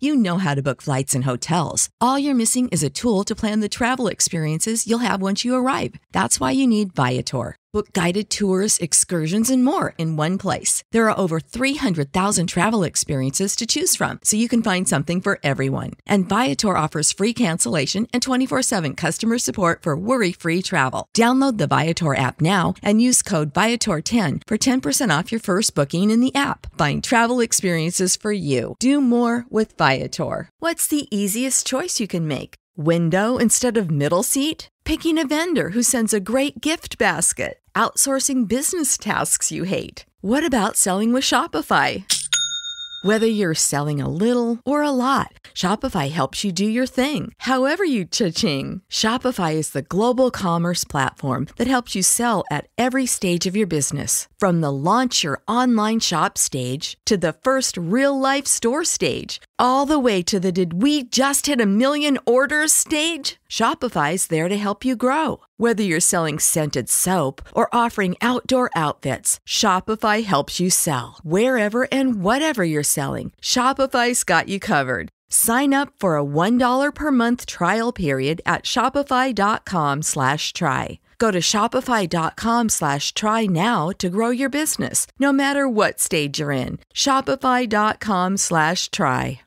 You know how to book flights and hotels. All you're missing is a tool to plan the travel experiences you'll have once you arrive. That's why you need Viator. Book guided tours, excursions, and more in one place. There are over 300,000 travel experiences to choose from, so you can find something for everyone. And Viator offers free cancellation and 24 7 customer support for worry free travel. Download the Viator app now and use code Viator10 for 10% off your first booking in the app. Find travel experiences for you. Do more with Viator. What's the easiest choice you can make? Window instead of middle seat? Picking a vendor who sends a great gift basket? Outsourcing business tasks you hate? What about selling with Shopify? Whether you're selling a little or a lot, Shopify helps you do your thing, however you cha-ching. Shopify is the global commerce platform that helps you sell at every stage of your business. From the launch your online shop stage to the first real life store stage, all the way to the did we just hit a million orders stage. Shopify's there to help you grow. Whether you're selling scented soap or offering outdoor outfits, Shopify helps you sell. Wherever and whatever you're selling, Shopify's got you covered. Sign up for a $1 per month trial period at shopify.com slash try. Go to shopify.com slash try now to grow your business, no matter what stage you're in. Shopify.com slash try.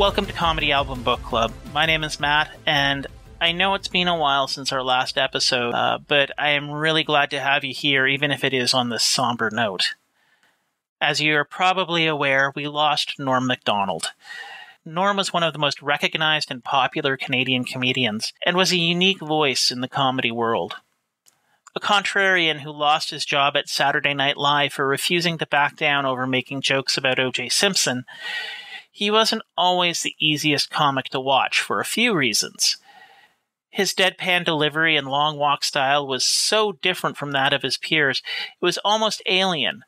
Welcome to Comedy Album Book Club. My name is Matt, and I know it's been a while since our last episode, uh, but I am really glad to have you here, even if it is on this somber note. As you are probably aware, we lost Norm Macdonald. Norm was one of the most recognized and popular Canadian comedians, and was a unique voice in the comedy world. A contrarian who lost his job at Saturday Night Live for refusing to back down over making jokes about O.J. Simpson, he wasn't always the easiest comic to watch for a few reasons. His deadpan delivery and long walk style was so different from that of his peers, it was almost alien.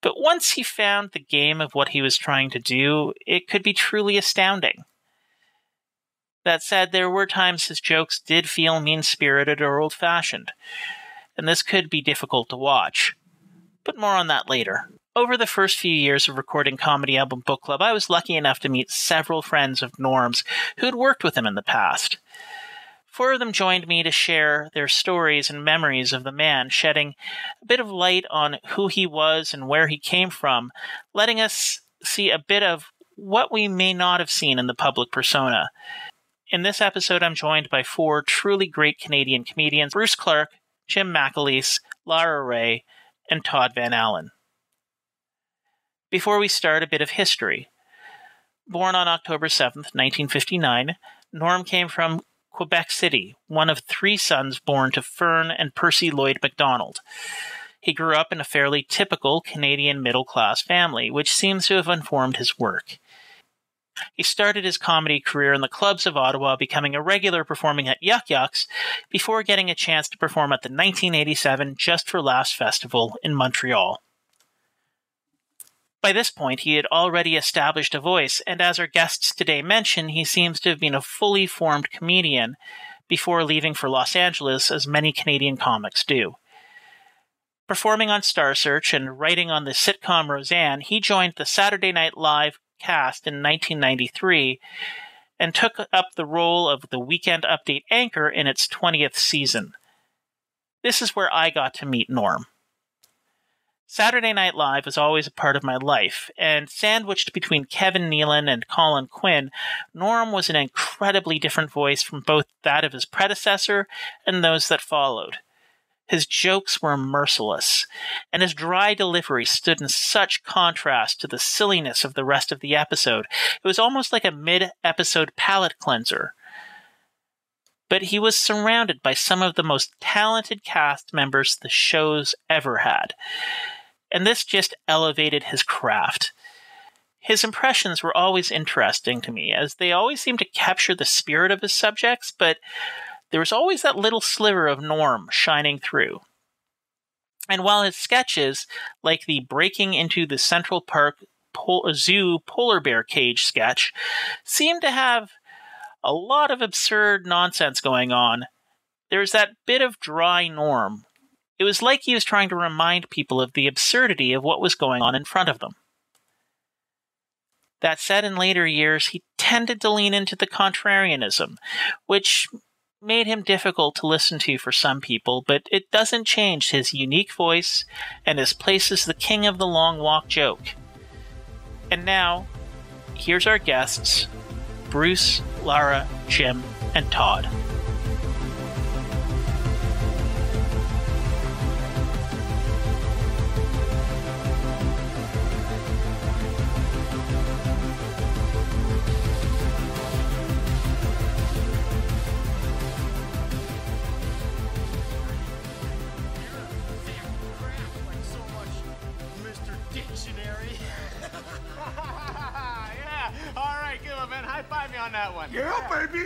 But once he found the game of what he was trying to do, it could be truly astounding. That said, there were times his jokes did feel mean spirited or old fashioned, and this could be difficult to watch. But more on that later. Over the first few years of recording Comedy Album Book Club, I was lucky enough to meet several friends of Norm's who had worked with him in the past. Four of them joined me to share their stories and memories of the man, shedding a bit of light on who he was and where he came from, letting us see a bit of what we may not have seen in the public persona. In this episode, I'm joined by four truly great Canadian comedians Bruce Clark, Jim McAleese, Lara Rae, and Todd Van Allen. Before we start, a bit of history. Born on October 7th, 1959, Norm came from Quebec City, one of three sons born to Fern and Percy Lloyd Macdonald. He grew up in a fairly typical Canadian middle class family, which seems to have informed his work. He started his comedy career in the clubs of Ottawa, becoming a regular performing at Yuk Yuk's before getting a chance to perform at the 1987 Just for Laughs Festival in Montreal. By this point, he had already established a voice, and as our guests today mention, he seems to have been a fully formed comedian before leaving for Los Angeles, as many Canadian comics do. Performing on Star Search and writing on the sitcom Roseanne, he joined the Saturday Night Live cast in 1993 and took up the role of the Weekend Update anchor in its 20th season. This is where I got to meet Norm. Saturday Night Live was always a part of my life, and sandwiched between Kevin Nealon and Colin Quinn, Norm was an incredibly different voice from both that of his predecessor and those that followed. His jokes were merciless, and his dry delivery stood in such contrast to the silliness of the rest of the episode. It was almost like a mid episode palate cleanser. But he was surrounded by some of the most talented cast members the show's ever had and this just elevated his craft. his impressions were always interesting to me, as they always seemed to capture the spirit of his subjects, but there was always that little sliver of Norm shining through. And while his sketches, like the breaking into the Central Park Pol- Zoo polar bear cage sketch, seemed to have a lot of absurd nonsense going on, there's that bit of dry Norm. It was like he was trying to remind people of the absurdity of what was going on in front of them. That said, in later years, he tended to lean into the contrarianism, which made him difficult to listen to for some people, but it doesn't change his unique voice and his place as the king of the long walk joke. And now, here's our guests Bruce, Lara, Jim, and Todd.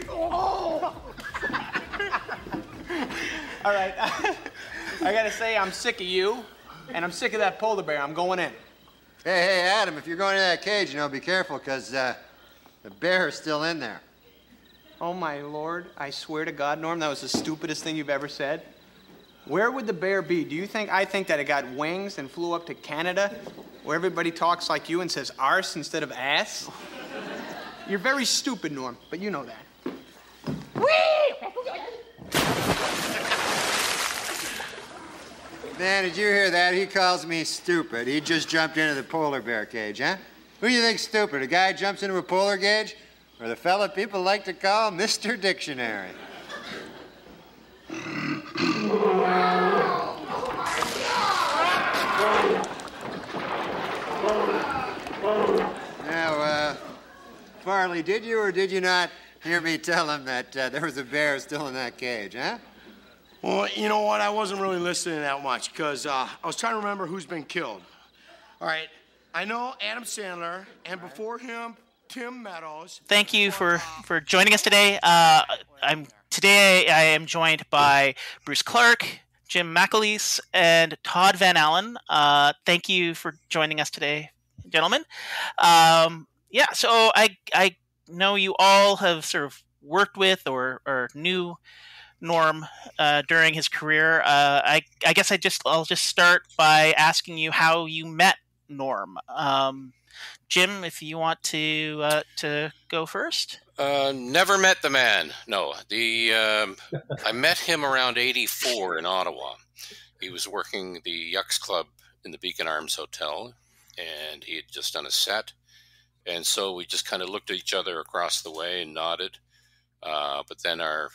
Oh. All right. I gotta say, I'm sick of you, and I'm sick of that polar bear. I'm going in. Hey, hey, Adam, if you're going in that cage, you know, be careful, because uh, the bear is still in there. Oh, my lord. I swear to God, Norm, that was the stupidest thing you've ever said. Where would the bear be? Do you think I think that it got wings and flew up to Canada, where everybody talks like you and says arse instead of ass? You're very stupid, Norm, but you know that. Man, did you hear that? He calls me stupid. He just jumped into the polar bear cage, huh? Who do you think stupid? A guy jumps into a polar cage? Or the fella people like to call Mr. Dictionary? now, uh, Farley, did you or did you not hear me tell him that uh, there was a bear still in that cage, huh? Well, you know what? I wasn't really listening that much because uh, I was trying to remember who's been killed. All right, I know Adam Sandler, and before him, Tim Meadows. Thank you for for joining us today. Uh, I'm today I am joined by Bruce Clark, Jim McAleese, and Todd Van Allen. Uh, thank you for joining us today, gentlemen. Um, yeah, so I I know you all have sort of worked with or or knew Norm uh, during his career. Uh, I I guess I just I'll just start by asking you how you met Norm. Um, Jim, if you want to uh, to go first. Uh, never met the man. No, the um, I met him around '84 in Ottawa. He was working the Yucks Club in the Beacon Arms Hotel, and he had just done a set. And so we just kind of looked at each other across the way and nodded. Uh, but then our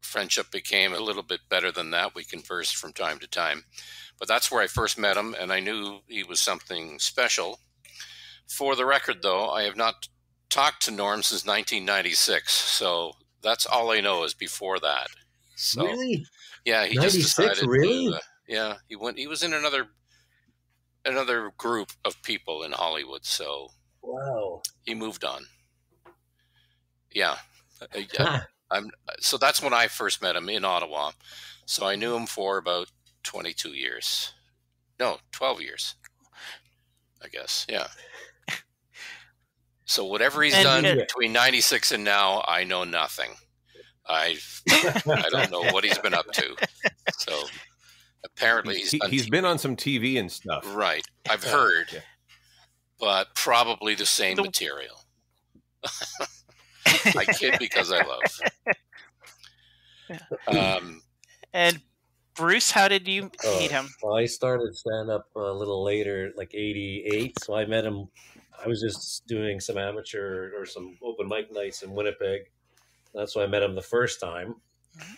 friendship became a little bit better than that. We conversed from time to time. But that's where I first met him, and I knew he was something special. For the record, though, I have not talked to Norm since 1996. So that's all I know is before that. So, really? Yeah, he just decided. Really? To, uh, yeah, he went. He was in another another group of people in Hollywood. So Wow. He moved on. Uh, yeah. Huh. I'm so that's when I first met him in Ottawa. So I knew him for about 22 years. No, 12 years. I guess. Yeah. So whatever he's and, done between 96 and now, I know nothing. I I don't know what he's been up to. So apparently he's he, has been on some TV and stuff. Right. I've heard. Yeah but probably the same the... material. I kid because I love. Um, and Bruce, how did you uh, meet him? Well, I started stand up a little later, like '88. So I met him. I was just doing some amateur or some open mic nights in Winnipeg. That's why I met him the first time. Mm-hmm.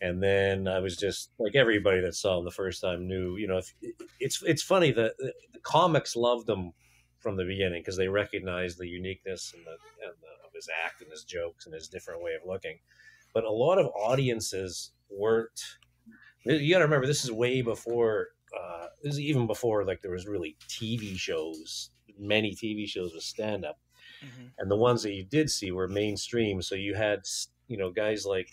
And then I was just like everybody that saw him the first time knew, you know, if, it's it's funny that the, the comics loved him from the beginning because they recognized the uniqueness and, the, and the, of his act and his jokes and his different way of looking. But a lot of audiences weren't. You got to remember, this is way before. Uh, this is even before like there was really TV shows many TV shows with stand up, Mhm. and the ones that you did see were mainstream. So you had you know guys like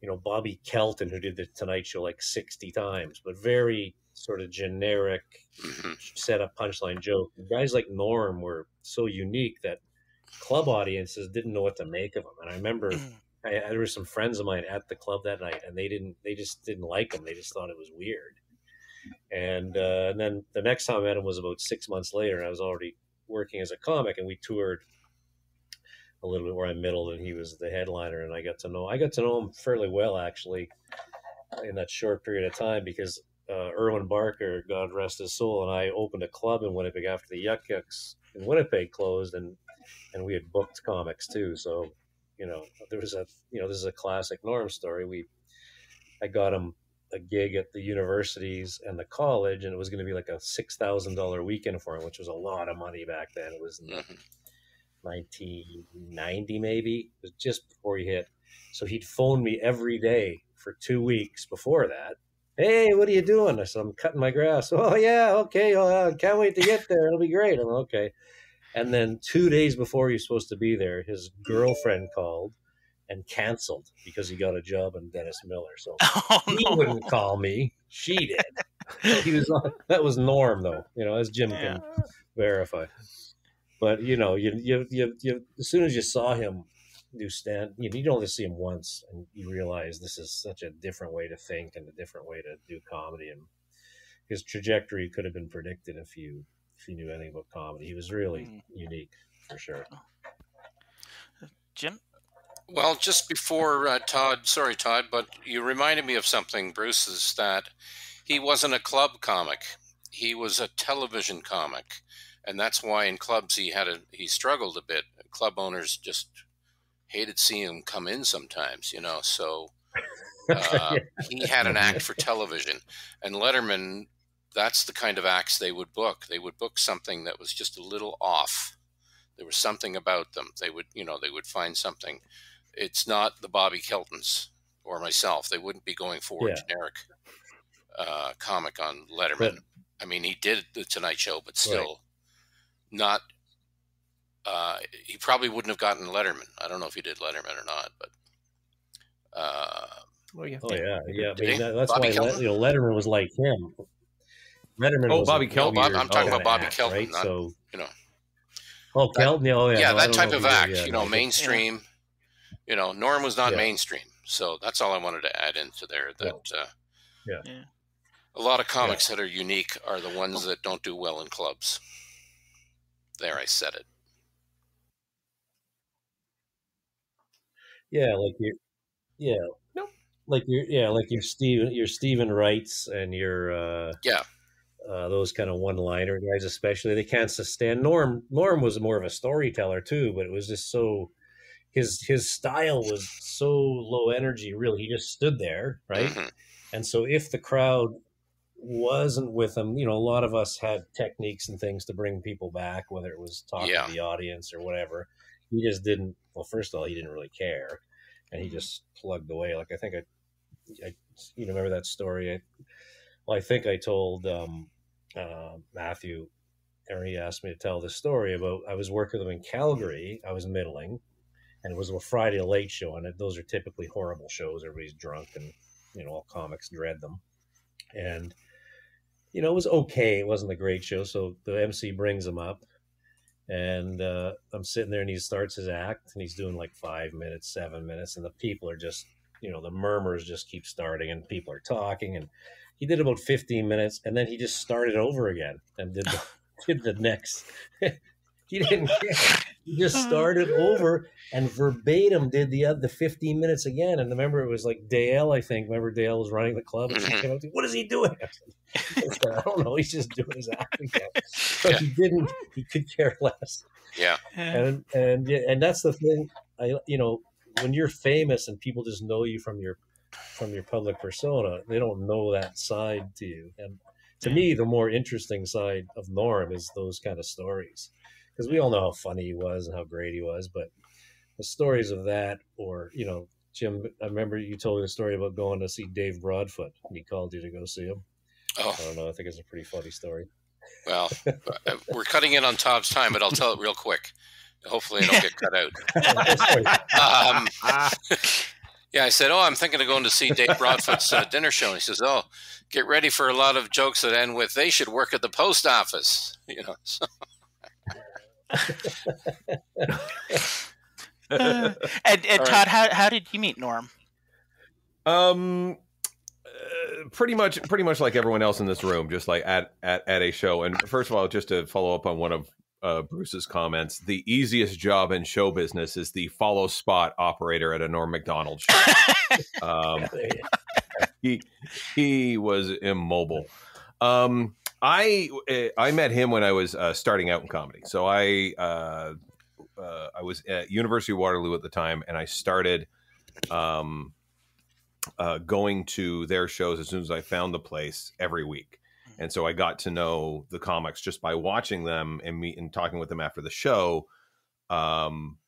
you know Bobby Kelton who did the Tonight Show like sixty times, but very sort of generic Mhm. set up punchline joke. Guys like Norm were so unique that club audiences didn't know what to make of them. And I remember I, there were some friends of mine at the club that night, and they didn't, they just didn't like him. They just thought it was weird. And uh, and then the next time I met him was about six months later, and I was already working as a comic, and we toured a little bit where I middled, and he was the headliner, and I got to know I got to know him fairly well actually in that short period of time because uh, Irwin Barker, God rest his soul, and I opened a club in Winnipeg after the Yuk Yuk's in Winnipeg closed, and and we had booked comics too. So, you know, there was a you know this is a classic Norm story. We I got him a gig at the universities and the college, and it was going to be like a six thousand dollar weekend for him, which was a lot of money back then. It was in Mhm. 1990 maybe. It was just before he hit. So he'd phone me every day for two weeks before that. Hey, what are you doing? I said, I'm cutting my grass. Oh yeah, okay. Uh, can't wait to get there. It'll be great. I'm okay. And then two days before he was supposed to be there, his girlfriend called and canceled because he got a job in Dennis Miller. So Oh, he no. wouldn't call me. She did. So he was on, that was Norm though, you know, as Jim Yeah. can verify. But you know, you, you you you as soon as you saw him do stand, you you only see him once, and you realize this is such a different way to think and a different way to do comedy, and his trajectory could have been predicted if you if you knew anything about comedy. He was really Mm. unique for sure. Jim? Well, just before uh, Todd, sorry, Todd, but you reminded me of something, Bruce, is that he wasn't a club comic. He was a television comic. And that's why in clubs he had a, he struggled a bit. Club owners just hated seeing him come in sometimes, you know, so uh, he had an act for television. And Letterman, that's the kind of acts they would book. They would book something that was just a little off. There was something about them. They would, you know, they would find something. It's not the Bobby Keltons or myself. They wouldn't be going for Yeah. a generic uh, comic on Letterman. But- I mean, he did the Tonight Show, but still not. Uh, he probably wouldn't have gotten Letterman. I don't know if he did Letterman or not, but uh, Oh yeah. Oh yeah, yeah. I mean, that, that's Bobby why Kelton? Le- you know Letterman was like him. Letterman. Oh, was Bobby a Kelton. Bob- I'm talking about Bobby act, Kelton, right? not- so you know. oh, Kelton. Oh, yeah, yeah, no, that type of if he did, act, yeah, you know, but- mainstream. You know, Norm was not Yeah. mainstream, so that's all I wanted to add into there. That uh, Yeah. Yeah. a lot of comics that are unique are the ones that don't do well in clubs. There, I said it. Yeah, like your, yeah, Nope. like your, yeah, like your Steven, your Steven Wrights and your, uh, Yeah. uh, those kind of one-liner guys, especially they can't sustain. Norm, Norm was more of a storyteller too, but it was just so his his style was so low energy. Really, he just stood there, right? Mhm. And so if the crowd wasn't with him, you know, a lot of us had techniques and things to bring people back, whether it was talking Yeah. to the audience or whatever. He just didn't. Well, first of all, he didn't really care, and he just plugged away. Like I think I, I you know, remember that story? I, well, I think I told um, uh, Matthew, and he asked me to tell this story about. I was working with him in Calgary. I was middling, and it was a Friday late show, and it, those are typically horrible shows. Everybody's drunk, and you know all comics dread them. And you know it was okay. It wasn't a great show, so the MC brings him up, and uh, I'm sitting there, and he starts his act, and he's doing like five minutes, seven minutes, and the people are just, you know, the murmurs just keep starting, and people are talking, and he did about 15 minutes, and then he just started over again and did the, did the next. He didn't care. He just started over and verbatim did the other the 15 minutes again. And remember, it was like Dale, I think. Remember, Dale was running the club. And she Mhm. came up to, what is he doing? I said, I don't know. He's just doing his act again. But Yeah. he didn't. He could care less. Yeah. And and yeah, and that's the thing. I you know when you're famous and people just know you from your from your public persona, they don't know that side to you. And to me, the more interesting side of Norm is those kind of stories, because we all know how funny he was and how great he was, but the stories of that, or you know, Jim, I remember you told me a story about going to see Dave Broadfoot, and he called you to go see him. Oh, I don't know. I think it's a pretty funny story. Well, uh, we're cutting in on Tom's time, but I'll tell it real quick. Hopefully, I don't get cut out. Um, yeah, I said, "Oh, I'm thinking of going to see Dave Broadfoot's uh, dinner show." And he says, "Oh, get ready for a lot of jokes that end with they should work at the post office." You know. So. and and Todd, how how did you meet Norm? Um, uh, pretty much, pretty much like everyone else in this room, just like at at at a show. And first of all, just to follow up on one of uh, Bruce's comments, the easiest job in show business is the follow spot operator at a Norm Macdonald show. um, he he was immobile. Um, I I met him when I was uh, starting out in comedy. So I uh, uh, I was at University of Waterloo at the time, and I started um, uh, going to their shows as soon as I found the place every week. And so I got to know the comics just by watching them and meet and talking with them after the show. Um,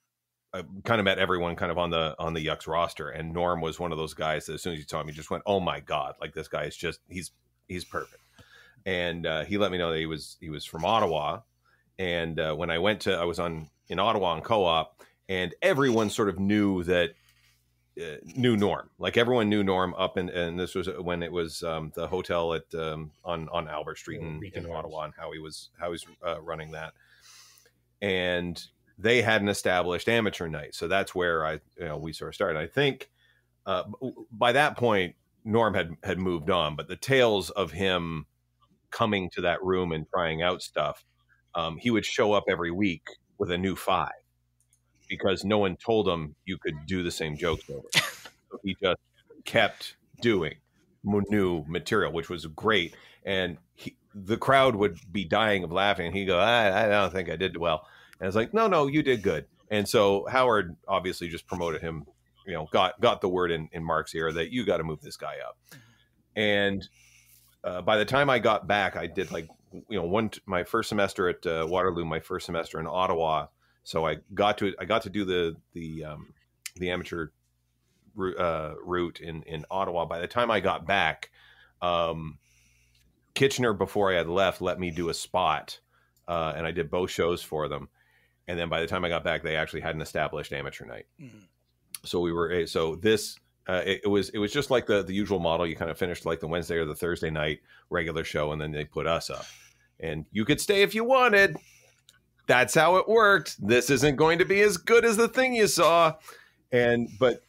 I kind of met everyone kind of on the on the Yucks roster, and Norm was one of those guys that as soon as you saw him, you just went, "Oh my god!" Like this guy is just he's he's perfect. And uh, he let me know that he was he was from Ottawa. And uh, when I went to, I was on in Ottawa on co-op, and everyone sort of knew that uh, knew Norm. Like everyone knew Norm up in, and this was when it was um, the hotel at um, on on Albert Street in, in Ottawa, and how he was how he was uh, running that. And they had an established amateur night, so that's where I you know we sort of started. I think uh, by that point Norm had had moved on, but the tales of him coming to that room and trying out stuff, um, he would show up every week with a new five because no one told him you could do the same jokes over. so he just kept doing new material, which was great. And he, the crowd would be dying of laughing. And he'd go, I, I don't think I did well. And I was like, no, no, you did good. And so Howard obviously just promoted him, you know, got got the word in, in Mark's ear that you got to move this guy up. And uh, by the time I got back, I did like, you know, one my first semester at uh, Waterloo, my first semester in Ottawa, so I got to I got to do the the um, the amateur uh, route in in Ottawa. By the time I got back, um, Kitchener before I had left let me do a spot, uh, and I did both shows for them. And then by the time I got back, they actually had an established amateur night. Mm-hmm. So we were eh, so this uh, it, it, was it was just like the the usual model. You kind of finished like the Wednesday or the Thursday night regular show, and then they put us up, and you could stay if you wanted that's how it worked. This isn't going to be as good as the thing you saw. And but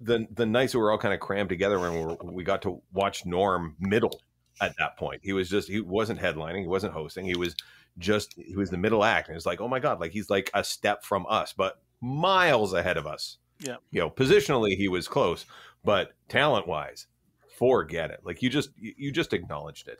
the the nights we were all kind of crammed together and we, we got to watch Norm middle at that point. He was just he wasn't headlining, he wasn't hosting. He was just he was the middle act, and it's like, oh my god, like he's like a step from us, but miles ahead of us. Yeah, you know, positionally he was close, but talent wise, forget it. Like you just you just acknowledged it.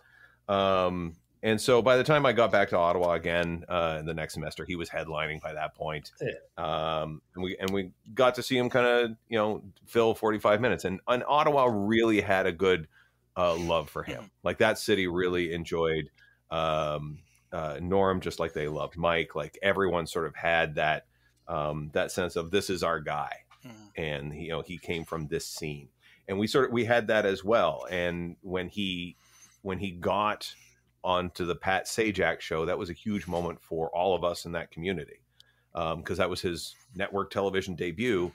Um, and so by the time I got back to Ottawa again uh, in the next semester, he was headlining by that point. Yeah. Um, and we and we got to see him kind of you know fill 45 minutes. And, and Ottawa really had a good uh, love for him. Like that city really enjoyed um, uh, Norm just like they loved Mike. Like everyone sort of had that um, that sense of this is our guy, mm. and you know he came from this scene. And we sort of we had that as well. And when he when he got onto the Pat Sajak show, that was a huge moment for all of us in that community because um, that was his network television debut,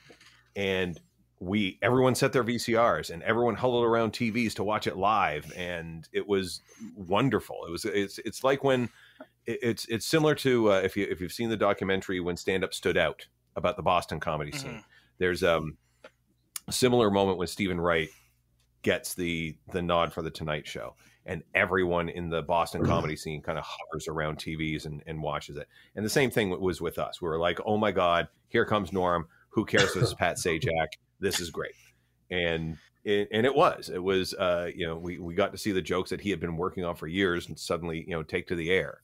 and we everyone set their VCRs and everyone huddled around TVs to watch it live, and it was wonderful. It was it's it's like when it's it's similar to uh, if you if you've seen the documentary when stand up stood out about the Boston comedy scene. Mm-hmm. There's um, a similar moment when Steven Wright gets the the nod for the Tonight Show and everyone in the Boston mm-hmm. comedy scene kind of hovers around TVs and, and watches it. And the same thing was with us. We were like, oh my God, here comes Norm. Who cares if it's Pat Sajak? This is great. And it, and it was. It was, uh, you know, we, we got to see the jokes that he had been working on for years and suddenly, you know, take to the air.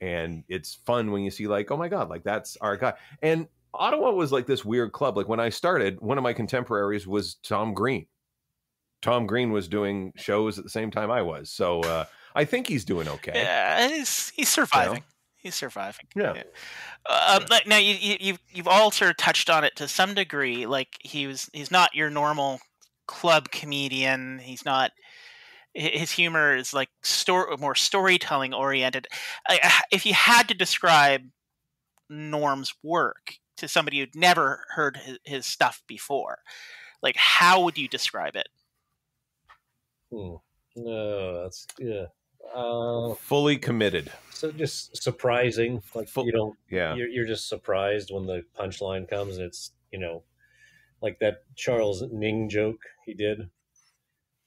And it's fun when you see, like, oh my God, like that's our guy. And Ottawa was like this weird club. Like when I started, one of my contemporaries was Tom Green Tom Green was doing shows at the same time I was. So uh, I think he's doing okay. Yeah, he's he's surviving. You know? He's surviving. Yeah. yeah. Um, now you, you you've you've all sort of touched on it to some degree. Like he was, he's not your normal club comedian. He's not. his humor is like store more storytelling oriented. If you had to describe Norm's work to somebody who'd never heard his, his stuff before, like how would you describe it? Hmm. No, that's yeah. Uh, Fully committed. So just surprising, like Full, you don't. Yeah, you're, you're just surprised when the punchline comes, and it's you know, like that Charles Ng joke he did.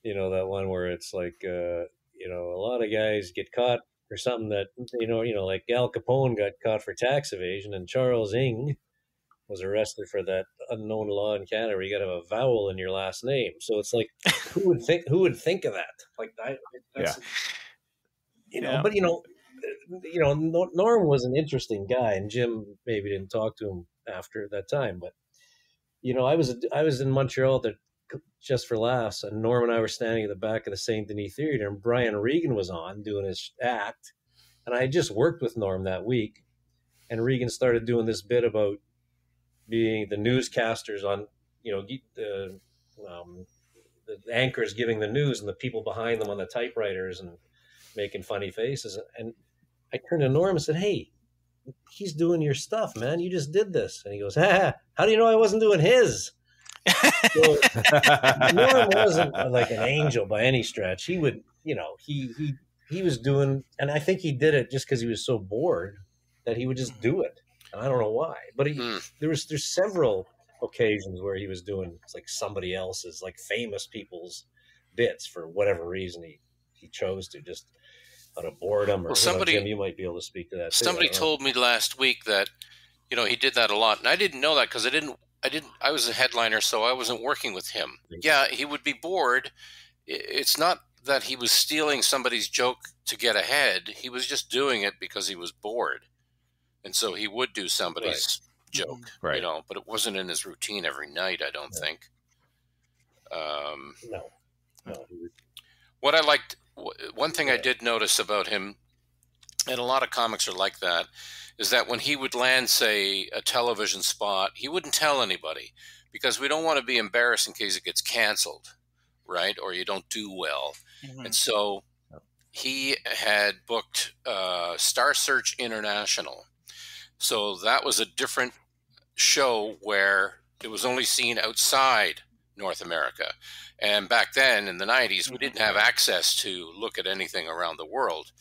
You know that one where it's like, uh, you know, a lot of guys get caught for something that you know, you know, like Al Capone got caught for tax evasion, and Charles Ng was arrested for that unknown law in Canada where you got to have a vowel in your last name. So it's like, who would think? Who would think of that? Like, I, yeah. You know, yeah. but you know, you know, Norm was an interesting guy, and Jim maybe didn't talk to him after that time. But you know, I was I was in Montreal that just for laughs, and Norm and I were standing at the back of the Saint Denis Theater, and Brian Regan was on doing his act, and I had just worked with Norm that week, and Regan started doing this bit about being the newscasters on, you know, the um, the anchors giving the news and the people behind them on the typewriters and making funny faces, and I turned to Norm and said, "Hey." He's doing your stuff, man. You just did this. And he goes, ha, How do you know I wasn't doing his? so, Norm wasn't like an angel by any stretch. He would, you know, he he he was doing, and I think he did it just because he was so bored that he would just do it. And I don't know why, but he mm. there was there's several occasions where he was doing like somebody else's, like famous people's bits for whatever reason he he chose to just out of boredom or well, somebody Jim, you might be able to speak to that. Somebody told me last week that you know he did that a lot, and I didn't know that because I didn't I didn't. I was a headliner, so I wasn't working with him. Yeah, he would be bored. It's not that he was stealing somebody's joke to get ahead. He was just doing it because he was bored, and so he would do somebody's right. joke, right? You know, but it wasn't in his routine every night. I don't think. Um, no. no. What I liked, one thing I did notice about him, and a lot of comics are like that, is that when he would land, say, a television spot, he wouldn't tell anybody because we don't want to be embarrassed in case it gets canceled, right? Or you don't do well. Mm-hmm. And so he had booked uh, Star Search International. So that was a different show where it was only seen outside North America. And back then in the 90s, we didn't have access to look at anything around the world.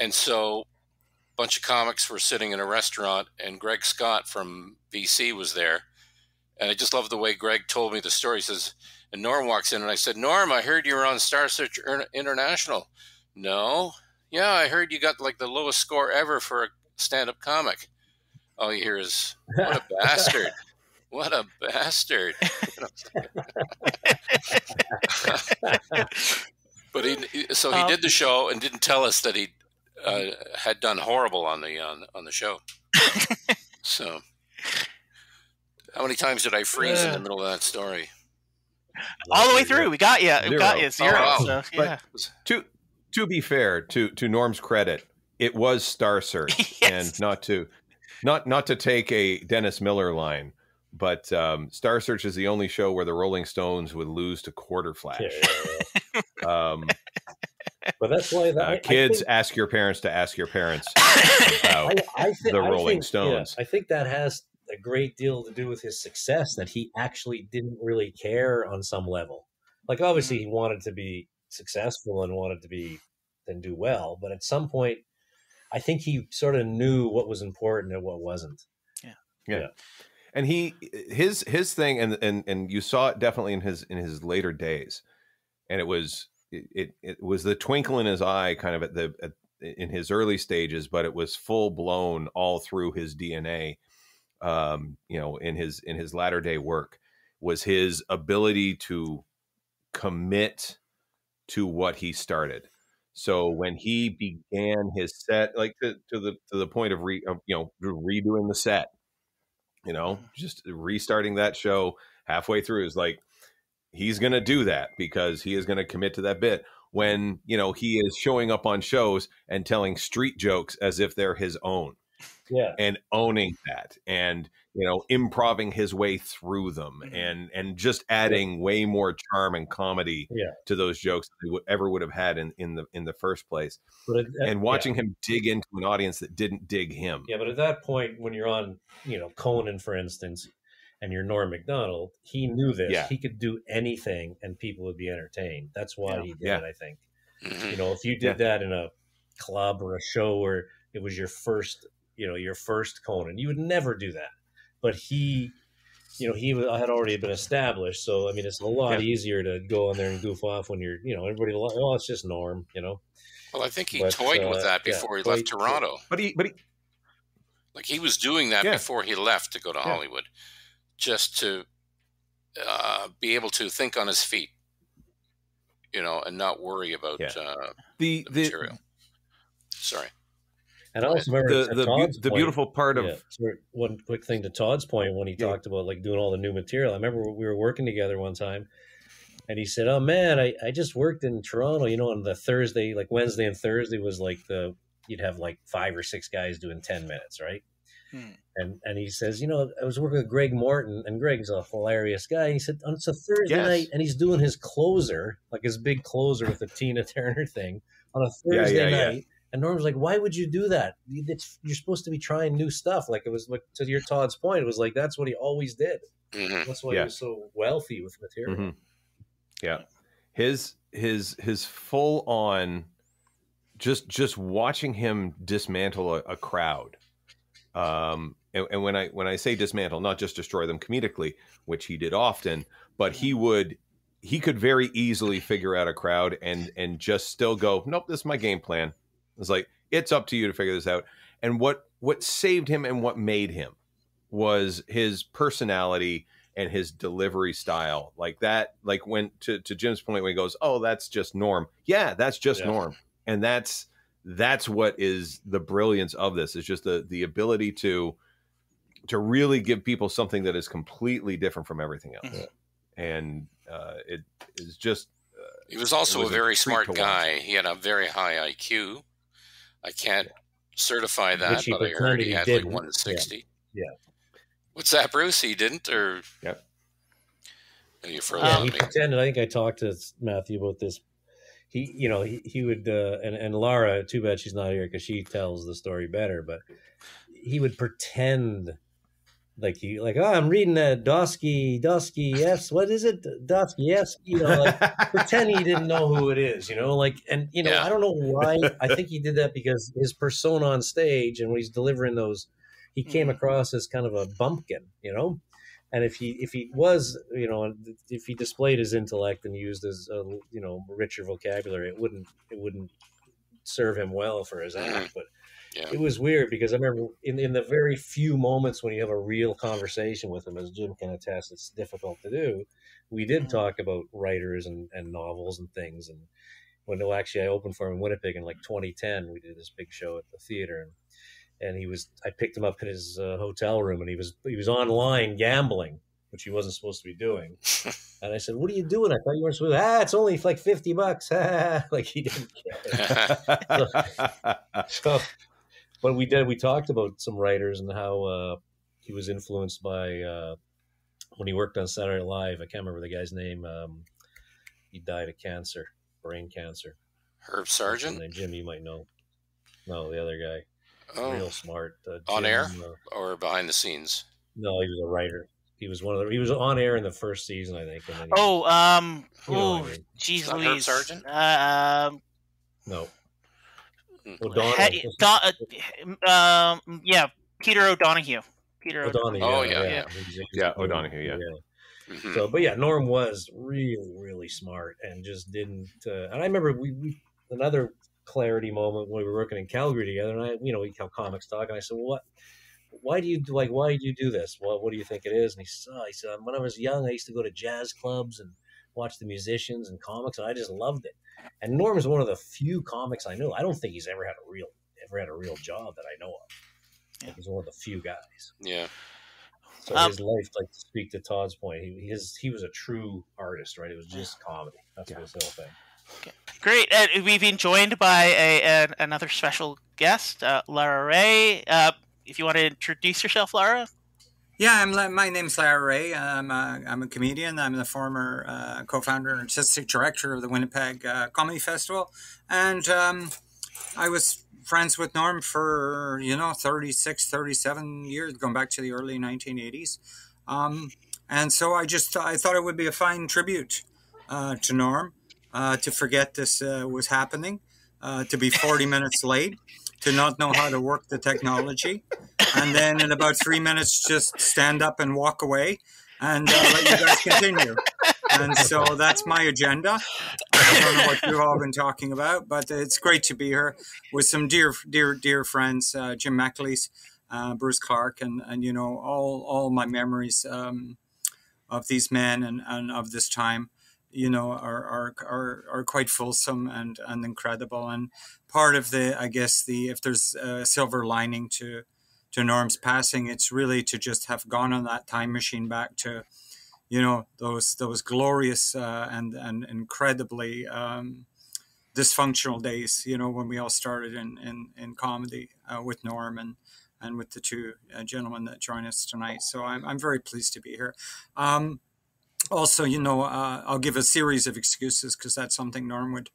And so a bunch of comics were sitting in a restaurant, and Greg Scott from BC was there. And I just love the way Greg told me the story. He says, and Norm walks in, and I said, Norm, I heard you were on Star Search International. No. Yeah, I heard you got like the lowest score ever for a stand up comic. All you hear is, what a bastard. What a bastard. but he, so he did the show and didn't tell us that he uh, had done horrible on the on, on the show. so, how many times did I freeze uh, in the middle of that story? All the way through, we got you. We got you zero. Oh, wow. so, yeah. But to to be fair, to to Norm's credit, it was Star Search, yes. and not to not not to take a Dennis Miller line, but um, Star Search is the only show where the Rolling Stones would lose to Quarterflash. Yeah, yeah, um, but that's why that, uh, kids think, ask your parents to ask your parents about I, I think, the Rolling think, Stones. Yeah, I think that has a great deal to do with his success that he actually didn't really care on some level. Like obviously he wanted to be successful and wanted to be and do well, but at some point I think he sort of knew what was important and what wasn't. Yeah. Yeah. yeah. And he his his thing and and and you saw it definitely in his in his later days. And it was it, it, was the twinkle in his eye kind of at the at, in his early stages, but it was full blown all through his DNA. Um, you know, in his in his latter day work, was his ability to commit to what he started. So when he began his set, like to, to the to the point of re, of, you know redoing the set, you know, mm-hmm. just restarting that show halfway through is like he's going to do that because he is going to commit to that bit when you know he is showing up on shows and telling street jokes as if they're his own Yeah. and owning that and you know improving his way through them Mhm. and and just adding way more charm and comedy Yeah. to those jokes than he would, ever would have had in in the in the first place But it, and watching him dig into an audience that didn't dig him Yeah, but at that point, when you're on, you know, Conan, for instance, and you're Norm Macdonald, he knew this. Yeah. He could do anything, and people would be entertained. That's why Yeah. he did Yeah. it. I think. You know, if you did that in a club or a show where it was your first, you know, your first Conan, you would never do that. But he, you know, he had already been established. So I mean, it's a lot Yeah. easier to go on there and goof off when you're, you know, everybody. li- Oh, it's just Norm. You know. Well, I think he But, toyed uh, with that yeah, before he left Toronto. but he but he Like he was doing that Yeah. before he left to go to Yeah. Hollywood, just to uh, be able to think on his feet, you know, and not worry about Yeah. uh, the the the material. Sorry. And I also remember the the, beau- the beautiful part of Yeah. So one quick thing to Todd's point when he Yeah. talked about like doing all the new material. I remember we were working together one time, and he said, "Oh man, I, I just worked in Toronto. You know, on the Thursday, like Wednesday and Thursday was like the you'd have like five or six guys doing ten minutes, right?" Hmm. And and he says, you know, I was working with Greg Morton, and Greg's a hilarious guy. He said, on it's a Thursday Yes. night, and he's doing his closer, like his big closer with the Tina Turner thing on a Thursday yeah, yeah. night. And Norm's like, why would you do that? It's, you're supposed to be trying new stuff. Like it was like to your Todd's point, it was like that's what he always did. hmm That's why Yeah. he was so wealthy with material. Mhm. Yeah, his his his full on, just just watching him dismantle a, a crowd, um, and, and when I when I say dismantle, not just destroy them comedically, which he did often, but he would he could very easily figure out a crowd and and just still go, nope, this is my game plan. It's like it's up to you to figure this out. And what what saved him and what made him was his personality and his delivery style like that like when to, to jim's point when he goes oh that's just norm yeah that's just Yeah. norm and that's that's what is the brilliance of this is just the the ability to to really give people something that is completely different from everything else Mhm. and uh it is just He was also was a a very treat smart to watch. guy. He had a very high IQ. I can't certify that, but I heard he had didn't. like 160. Yeah. What's that, Bruce? He didn't, or Yep. You further Yeah, he me? pretended. I think I talked to Matthew about this. He, you know, he, he would, uh, and and Lara. Too bad she's not here because she tells the story better. But he would pretend like you like, oh, I'm reading that Dosky, Dosky, yes, what is it, Dosky, yes, you know, like pretend he didn't know who it is, you know, like, and you know, Yeah. I don't know why. I think he did that because his persona on stage and when he's delivering those, he came Mhm. across as kind of a bumpkin, you know. And if he if he was, you know, if he displayed his intellect and used his, uh, you know, richer vocabulary, it wouldn't it wouldn't serve him well for his act. But Yeah. it was weird because I remember in, in the very few moments when you have a real conversation with him, as Jim can attest, it's difficult to do. We did Mhm. talk about writers and, and novels and things. And when well, actually I opened for him in Winnipeg in like 2010, we did this big show at the theater, and and he was I picked him up in his uh, hotel room, and he was he was online gambling, which he wasn't supposed to be doing. And I said, "What are you doing? I thought you weren't supposed. To. Ah, it's only like fifty bucks. like he didn't care. so, but we did. We talked about some writers and how uh, he was influenced by uh, when he worked on Saturday Night Live. I can't remember the guy's name. Um, he died of cancer, brain cancer. Herb What's his Sargent? name? Jim, you might know. No, the other guy, real Oh, smart. Uh, On air? uh, or behind the scenes? no, he was a writer. He was one of the. He was on air in the first season, I think. And then he, Oh, um, You know what I oh, mean. jeez, It's Herb Louise. Sargent? Uh, um, no, O'Donnell. he- Don- uh, um, yeah, Peter O'Donoghue. Peter O'Donoghue. O'Donoghue. Oh, yeah, yeah, yeah. He was- he was Yeah, good. O'Donoghue, yeah. Mhm. So, but yeah, Norm was really, really smart and just didn't. Uh, and I remember we, we another clarity moment when we were working in Calgary together, and I, you know, we how comics talk, and I said, well, "What? Why do you do like? Why do you do this? Well, what do you think it is?" And he said, oh, "He said when I was young, I used to go to jazz clubs and watch the musicians and comics, and I just loved it." And Norm is one of the few comics I know. I don't think he's ever had a real, ever had a real job that I know of. Like, he's one of the few guys. Yeah. So Um, his life, like to speak to Todd's point, he his he was a true artist, right? It was just comedy. That's Yeah. what the whole thing. Great. Uh, we've been joined by a, an another special guest, uh, Lara Rae. Uh, if you want to introduce yourself, Lara. Yeah, I'm. My name's Lara Rae. I'm a, I'm a comedian. I'm the former uh, co-founder and artistic director of the Winnipeg uh, Comedy Festival, and um, I was friends with Norm for you know 36, 37 years, going back to the early 1980s. Um, and so I just I thought it would be a fine tribute uh, to Norm uh, to forget this uh, was happening, uh, to be 40 minutes late, to not know how to work the technology, and then in about three minutes just stand up and walk away and uh, let you guys continue. And so that's my agenda. I don't know what you've all been talking about, but it's great to be here with some dear, dear, dear friends, uh, Jim McAleese, uh, Bruce Clark, and and you know all all my memories um, of these men and, and of this time you know are, are are are quite fulsome and and incredible and part of the i guess the if there's a silver lining to to norm's passing it's really to just have gone on that time machine back to you know those those glorious uh, and and incredibly um, dysfunctional days you know when we all started in in, in comedy uh, with norm and and with the two uh, gentlemen that join us tonight. So i'm, I'm very pleased to be here. Um, also, you know, uh, I'll give a series of excuses because that's something Norm would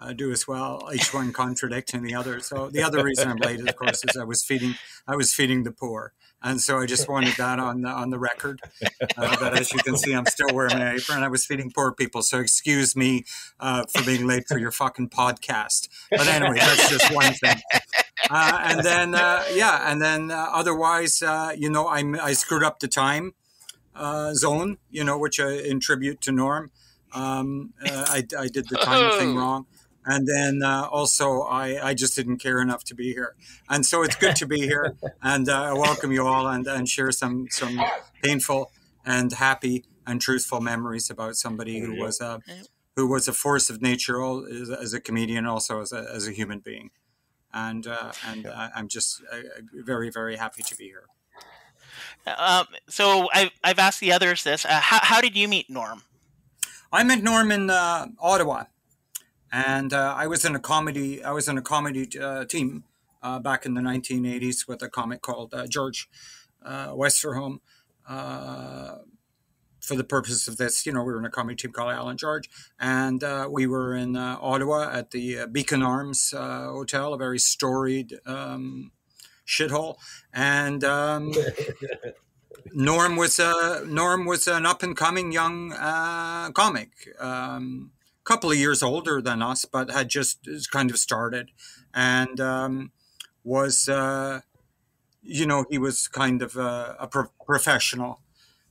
uh, do as well. Each one contradicting the other. So the other reason I'm late, of course, is I was feeding I was feeding the poor, and so I just wanted that on the, on the record. Uh, that as you can see, I'm still wearing my apron. I was feeding poor people, so excuse me uh, for being late for your fucking podcast. But anyway, that's just one thing. Uh, and then uh, yeah, and then otherwise, you know, I I screwed up the time uh, zone, you know, which I, in tribute to Norm, um, uh, I, I, did the time thing oh. wrong. And then uh, also, I, I just didn't care enough to be here. And so it's good to be here. And uh, I welcome you all and, and share some, some painful and happy and truthful memories about somebody who was a, who was a force of nature all, as, as a comedian, also as a, as a human being. And, uh, and I'm just uh, very, very happy to be here. Um, so I've, I've asked the others this. Uh, how, how did you meet Norm? I met Norm in uh, Ottawa, and uh, I was in a comedy. I was in a comedy uh, team uh, back in the 1980s with a comic called uh, George Westerholm. for the purpose of this, you know, we were in a comedy team called Alan George, and we were in Ottawa at the Beacon Arms Hotel, a very storied um, shithole. And um, Norm was a Norm was an up and coming young uh, comic, a couple of years older than us, but had just kind of started, and um, was uh, you know he was kind of a, a pro- professional,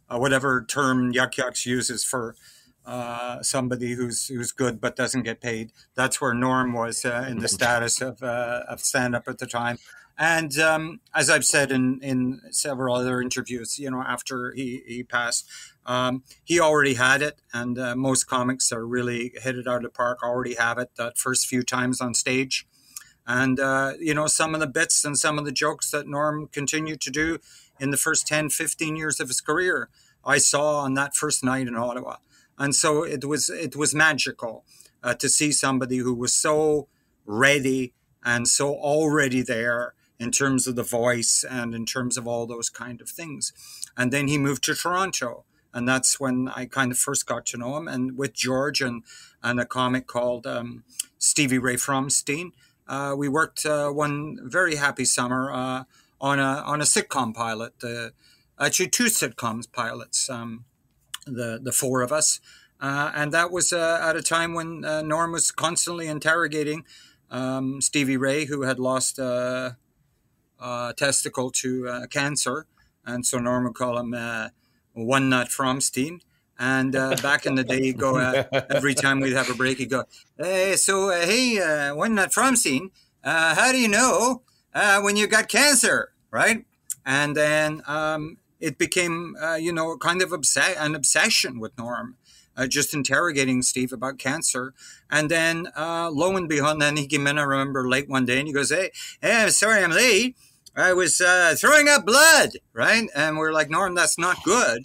uh, whatever term Yuk Yuk's uses for. Uh, somebody who's who's good but doesn't get paid. That's where Norm was uh, in the status of uh, of stand up at the time. And um, as I've said in, in several other interviews, you know, after he, he passed, um, he already had it. And uh, most comics are really hit it out of the park, already have it that first few times on stage. And, uh, you know, some of the bits and some of the jokes that Norm continued to do in the first 10, 15 years of his career, I saw on that first night in Ottawa. And so it was, it was magical uh, to see somebody who was so ready and so already there in terms of the voice and in terms of all those kind of things. And then he moved to Toronto. And that's when I kind of first got to know him. And with George and, and a comic called um, Stevie Ray Fromstein, uh, we worked uh, one very happy summer uh, on a on a sitcom pilot. actually, two sitcoms pilots. Um, the the four of us, uh, and that was uh, at a time when uh, Norm was constantly interrogating um, Stevie Ray, who had lost uh, testicle to uh, cancer, and so Norm would call him uh, One Nut Fromstein. And uh, back in the day, go uh, every time we'd have a break, he'd go, "Hey, so uh, hey, One Nut Fromstein, how do you know when you got cancer, right?" And then um, it became, you know, kind of obs- an obsession with Norm. Uh, just interrogating Steve about cancer. And then, uh, lo and behold, then he came in, I remember late one day, and he goes, Hey, hey I'm sorry I'm late. I was uh, throwing up blood, right? And we're like, Norm, that's not good.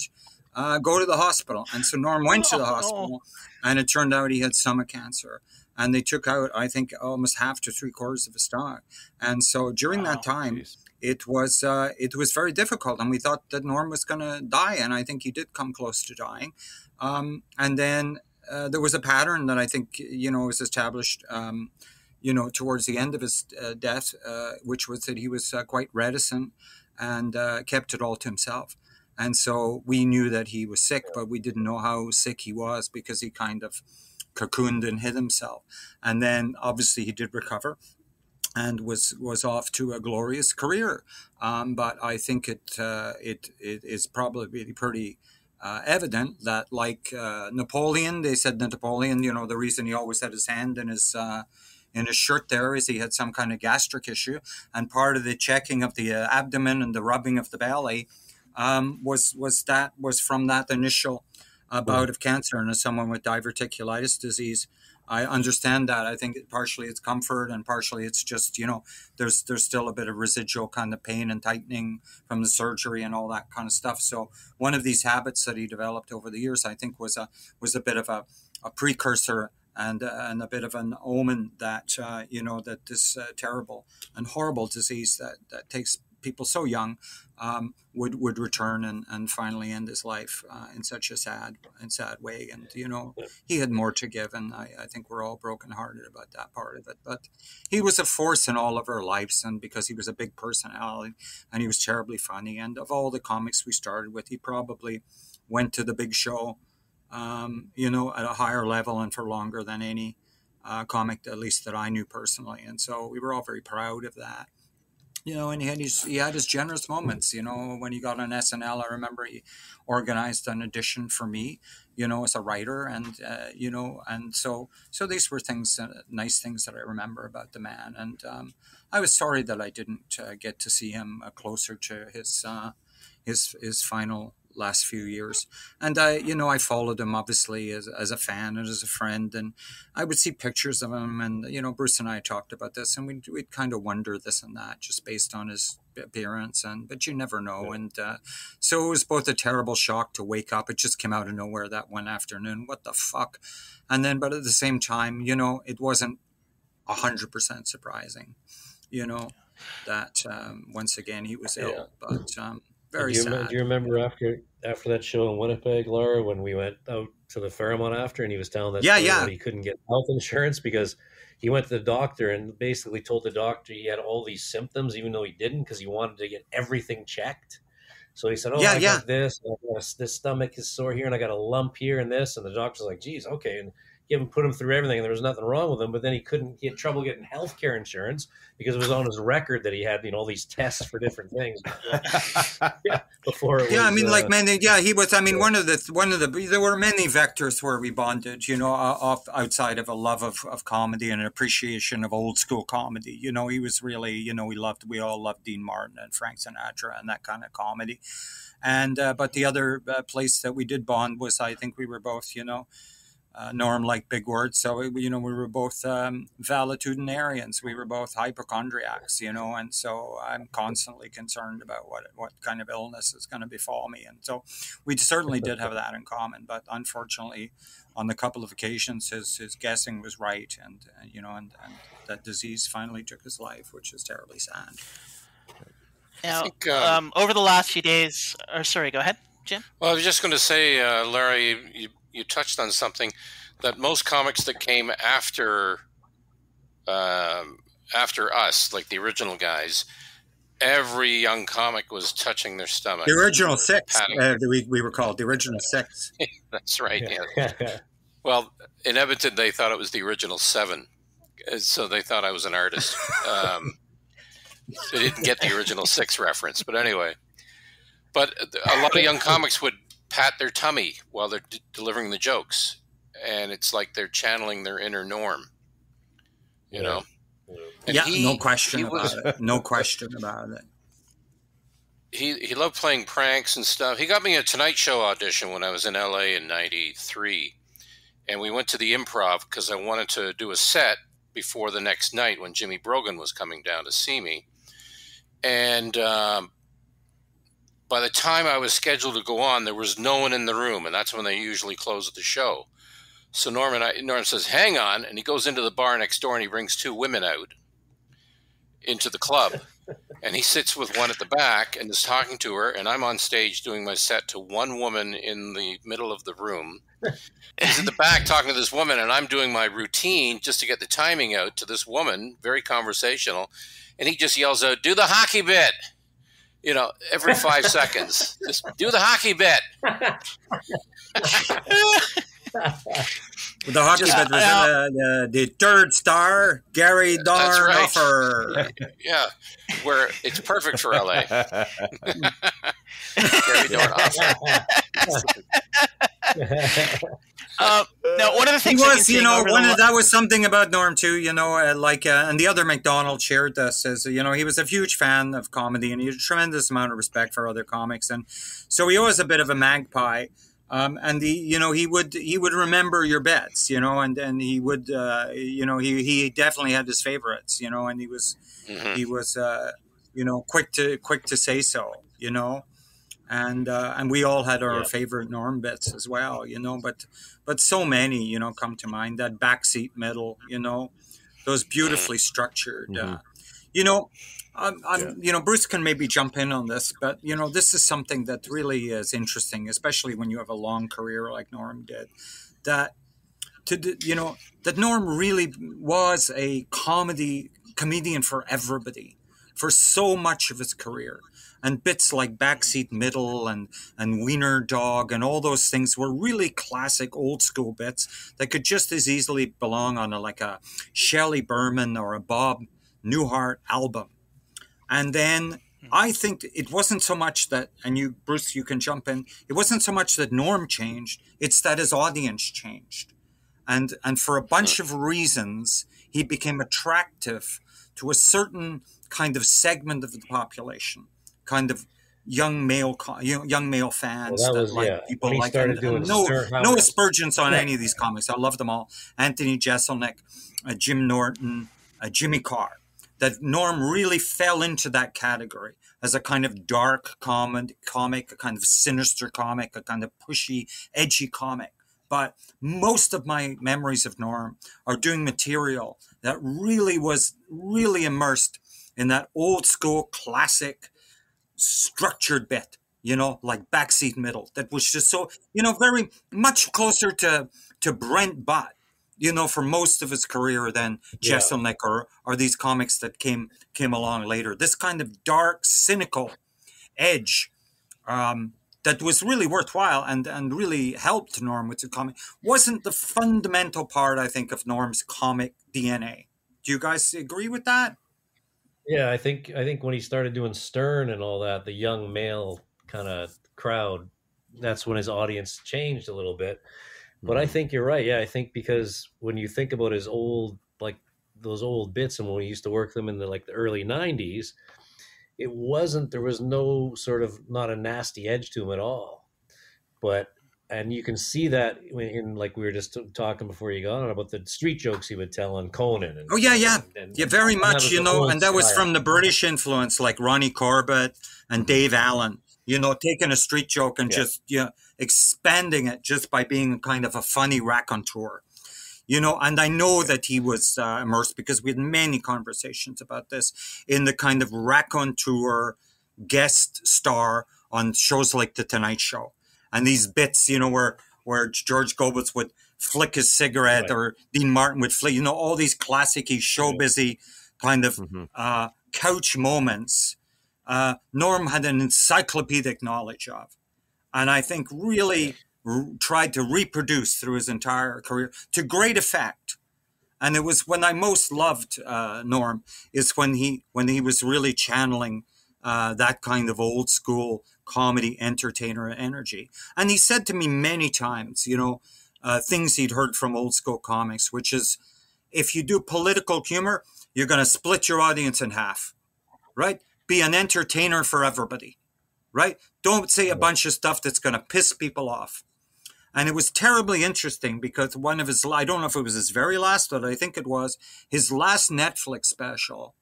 Uh, go to the hospital. And so Norm went to the oh, hospital, and it turned out he had stomach cancer. And they took out, I think, almost half to three quarters of his stomach. And so during that time, geez. it was uh, it was very difficult, and we thought that Norm was going to die, and I think he did come close to dying. Um, and then uh, there was a pattern that I think you know was established. Um, you know, towards the end of his uh, death, uh, which was that he was uh, quite reticent and uh, kept it all to himself. And so we knew that he was sick, but we didn't know how sick he was because he kind of cocooned and hid himself. And then obviously he did recover and was was off to a glorious career. Um, but I think it, uh, it it is probably pretty uh, evident that, like uh, Napoleon, they said that Napoleon, you know, the reason he always had his hand in his uh, in his shirt there is he had some kind of gastric issue, and part of the checking of the uh, abdomen and the rubbing of the belly um, was was that was from that initial uh, bout of cancer and as someone with diverticulitis disease. I understand that. I think partially it's comfort and partially it's just you know there's there's still a bit of residual kind of pain and tightening from the surgery and all that kind of stuff. So one of these habits that he developed over the years, I think, was a was a bit of a, a precursor and uh, and a bit of an omen that uh, you know that this uh, terrible and horrible disease that that takes people so young um, would would return and, and finally end his life uh, in such a sad and sad way. And you know, he had more to give, and I, I think we're all brokenhearted about that part of it. But he was a force in all of our lives, and because he was a big personality and he was terribly funny. And of all the comics we started with, he probably went to the big show, um, you know, at a higher level and for longer than any. Uh, comic, at least that I knew personally, and so we were all very proud of that you know, and he had his he had his generous moments. You know, when he got on SNL, I remember he organized an audition for me. You know, as a writer, and uh, you know, and so so these were things, uh, nice things that I remember about the man. And um, I was sorry that I didn't uh, get to see him uh, closer to his uh, his his final last few years. And I, you know, I followed him obviously as, as a fan and as a friend, and I would see pictures of him. And you know, Bruce and I talked about this, and we'd, we'd kind of wonder this and that just based on his appearance. And but you never know. And uh, so it was both a terrible shock to wake up. It just came out of nowhere that one afternoon. What the fuck? And then, but at the same time, you know, it wasn't hundred percent surprising. You know that um, once again he was ill, yeah. but. Um, very do you, sad. Do you remember after after that show in Winnipeg, Lara, when we went out to the Fairmont after, and he was telling that yeah, yeah, he couldn't get health insurance because he went to the doctor and basically told the doctor he had all these symptoms, even though he didn't, because he wanted to get everything checked. So he said, "Oh, yeah, I yeah. got this, got a, this stomach is sore here, and I got a lump here, and this." And the doctor's like, "Geez, okay." And give him put him through everything, and there was nothing wrong with him. But then he couldn't get trouble getting health care insurance because it was on his record that he had you know all these tests for different things. yeah, before yeah, was, I mean, uh, like many, yeah, he was. I mean, one of the one of the there were many vectors where we bonded. You know, off outside of a love of, of comedy and an appreciation of old school comedy. You know, he was really, you know, we loved, we all loved Dean Martin and Frank Sinatra and that kind of comedy. And uh, but the other uh, place that we did bond was, I think we were both, you know uh, Norm liked big words, so you know we were both um, valetudinarians. We were both hypochondriacs, you know, and so I'm constantly concerned about what what kind of illness is going to befall me. And so we certainly did have that in common, but unfortunately, on the couple of occasions, his his guessing was right, and uh, you know, and, and that disease finally took his life, which is terribly sad. Now, think, uh, um, over the last few days, or sorry, go ahead, Jim. Well, I was just going to say, uh, Larry, you, you, you touched on something that most comics that came after um, after us, like the original guys, every young comic was touching their stomach. The original six, Patting. uh, we, we were called the original six. That's right. Yeah. Well, in Edmonton, they thought it was the original seven, Uh, so they thought I was an artist. Um, they didn't get the original six reference, but anyway. But a lot of young comics would pat their tummy while they're d- delivering the jokes, and it's like they're channeling their inner norm. You know. And yeah, he- no question about was- it. No question about it. he he loved playing pranks and stuff. He got me a Tonight Show audition when I was in LA in '93, and we went to the Improv because I wanted to do a set before the next night when Jimmy Brogan was coming down to see me. And um, by the time I was scheduled to go on, there was no one in the room, and that's when they usually close the show. So Norman, I, Norm says, "Hang on," and he goes into the bar next door and he brings two women out into the club. and he sits with one at the back and is talking to her, and I'm on stage doing my set to one woman in the middle of the room. He's at the back talking to this woman, and I'm doing my routine just to get the timing out to this woman, very conversational, and he just yells out, "Do the hockey bit." You know, every five seconds, just do the hockey bit. The hockey Just- bit was uh, in the, the, the third star, Gary That's right. Yeah, where it's perfect for LA. Gary Dornhoefer. Uh, now, one of the He things was, you know, over the one of, that was something about Norm too, you know, uh, like, uh, and the other McDonald shared this as, you know, he was a huge fan of comedy and he had a tremendous amount of respect for other comics. And so he was a bit of a magpie. Um, and he, you know, he would, he would remember your bets, you know, and, and he would, uh, you know, he, he definitely had his favorites, you know, and he was, Mhm. he was, uh, you know, quick to, quick to say so, you know, and, uh, and we all had our Yeah. favorite Norm bits as well, you know, but, but so many, you know, come to mind. That backseat middle, you know, those beautifully structured. Uh, you know, I'm, I'm, you know, Bruce can maybe jump in on this, but you know, this is something that really is interesting, especially when you have a long career like Norm did. That to you know that Norm really was a comedy comedian for everybody for so much of his career. And bits like Backseat Middle and, and Wiener Dog and all those things were really classic old school bits that could just as easily belong on a, like a Shelley Berman or a Bob Newhart album. And then hmm. I think it wasn't so much that, and you, Bruce, you can jump in. It wasn't so much that Norm changed; it's that his audience changed, and and for a bunch of reasons, he became attractive to a certain kind of segment of the population, kind of young male, young young male fans Well, that that was- like yeah, people when like. started and- no, no aspersions on Yeah. any of these comics. I love them all. Anthony Jeselnik, uh, Jim Norton, uh, Jimmy Carr that Norm really fell into that category as a kind of dark comic, comic, a kind of sinister comic, a kind of pushy, edgy comic. But most of my memories of Norm are doing material that really was really immersed in that old school classic structured bit, you know, like backseat middle that was just so, you know, very much closer to to Brent Butt, you know, for most of his career than Yeah. Jeselnik or or these comics that came came along later. This kind of dark, cynical edge um, that was really worthwhile and and really helped Norm with the comic wasn't the fundamental part, I think, of Norm's comic DNA. Do you guys agree with that? Yeah, I think I think when he started doing Stern and all that, the young male kind of crowd, that's when his audience changed a little bit. But I mm-hmm. think you're right. Yeah, I think because when you think about his old like those old bits and when we used to work them in the like the early 90s, it wasn't there was no sort of not a nasty edge to him at all. But and you can see that in, like we were just talking before you got on about the street jokes he would tell on Conan. And, Oh yeah, yeah, and- and- yeah, very much. You know, and that was from the British influence, like Ronnie Corbett and Dave Allen. You know, taking a street joke and Yeah. just you know, expanding it just by being kind of a funny raconteur. You know, and I know that he was uh, immersed because we had many conversations about this in the kind of raconteur guest star on shows like The Tonight Show, and these bits, you know, where where George Gobel would flick his cigarette Right. or Dean Martin would flick, you know, all these classic, show busy kind of Mhm. uh, couch moments. Uh, Norm had an encyclopedic knowledge of, and I think really tried to reproduce through his entire career to great effect. And it was when I most loved uh, Norm is when he when he was really channeling uh, that kind of old school comedy entertainer energy. And he said to me many times, you know, uh, things he'd heard from old school comics, which is if you do political humor, you're going to split your audience in half, right? Be an entertainer for everybody, right? Don't say a bunch of stuff that's going to piss people off. And it was terribly interesting because one of his, I don't know if it was his very last, but I think it was, his last Netflix special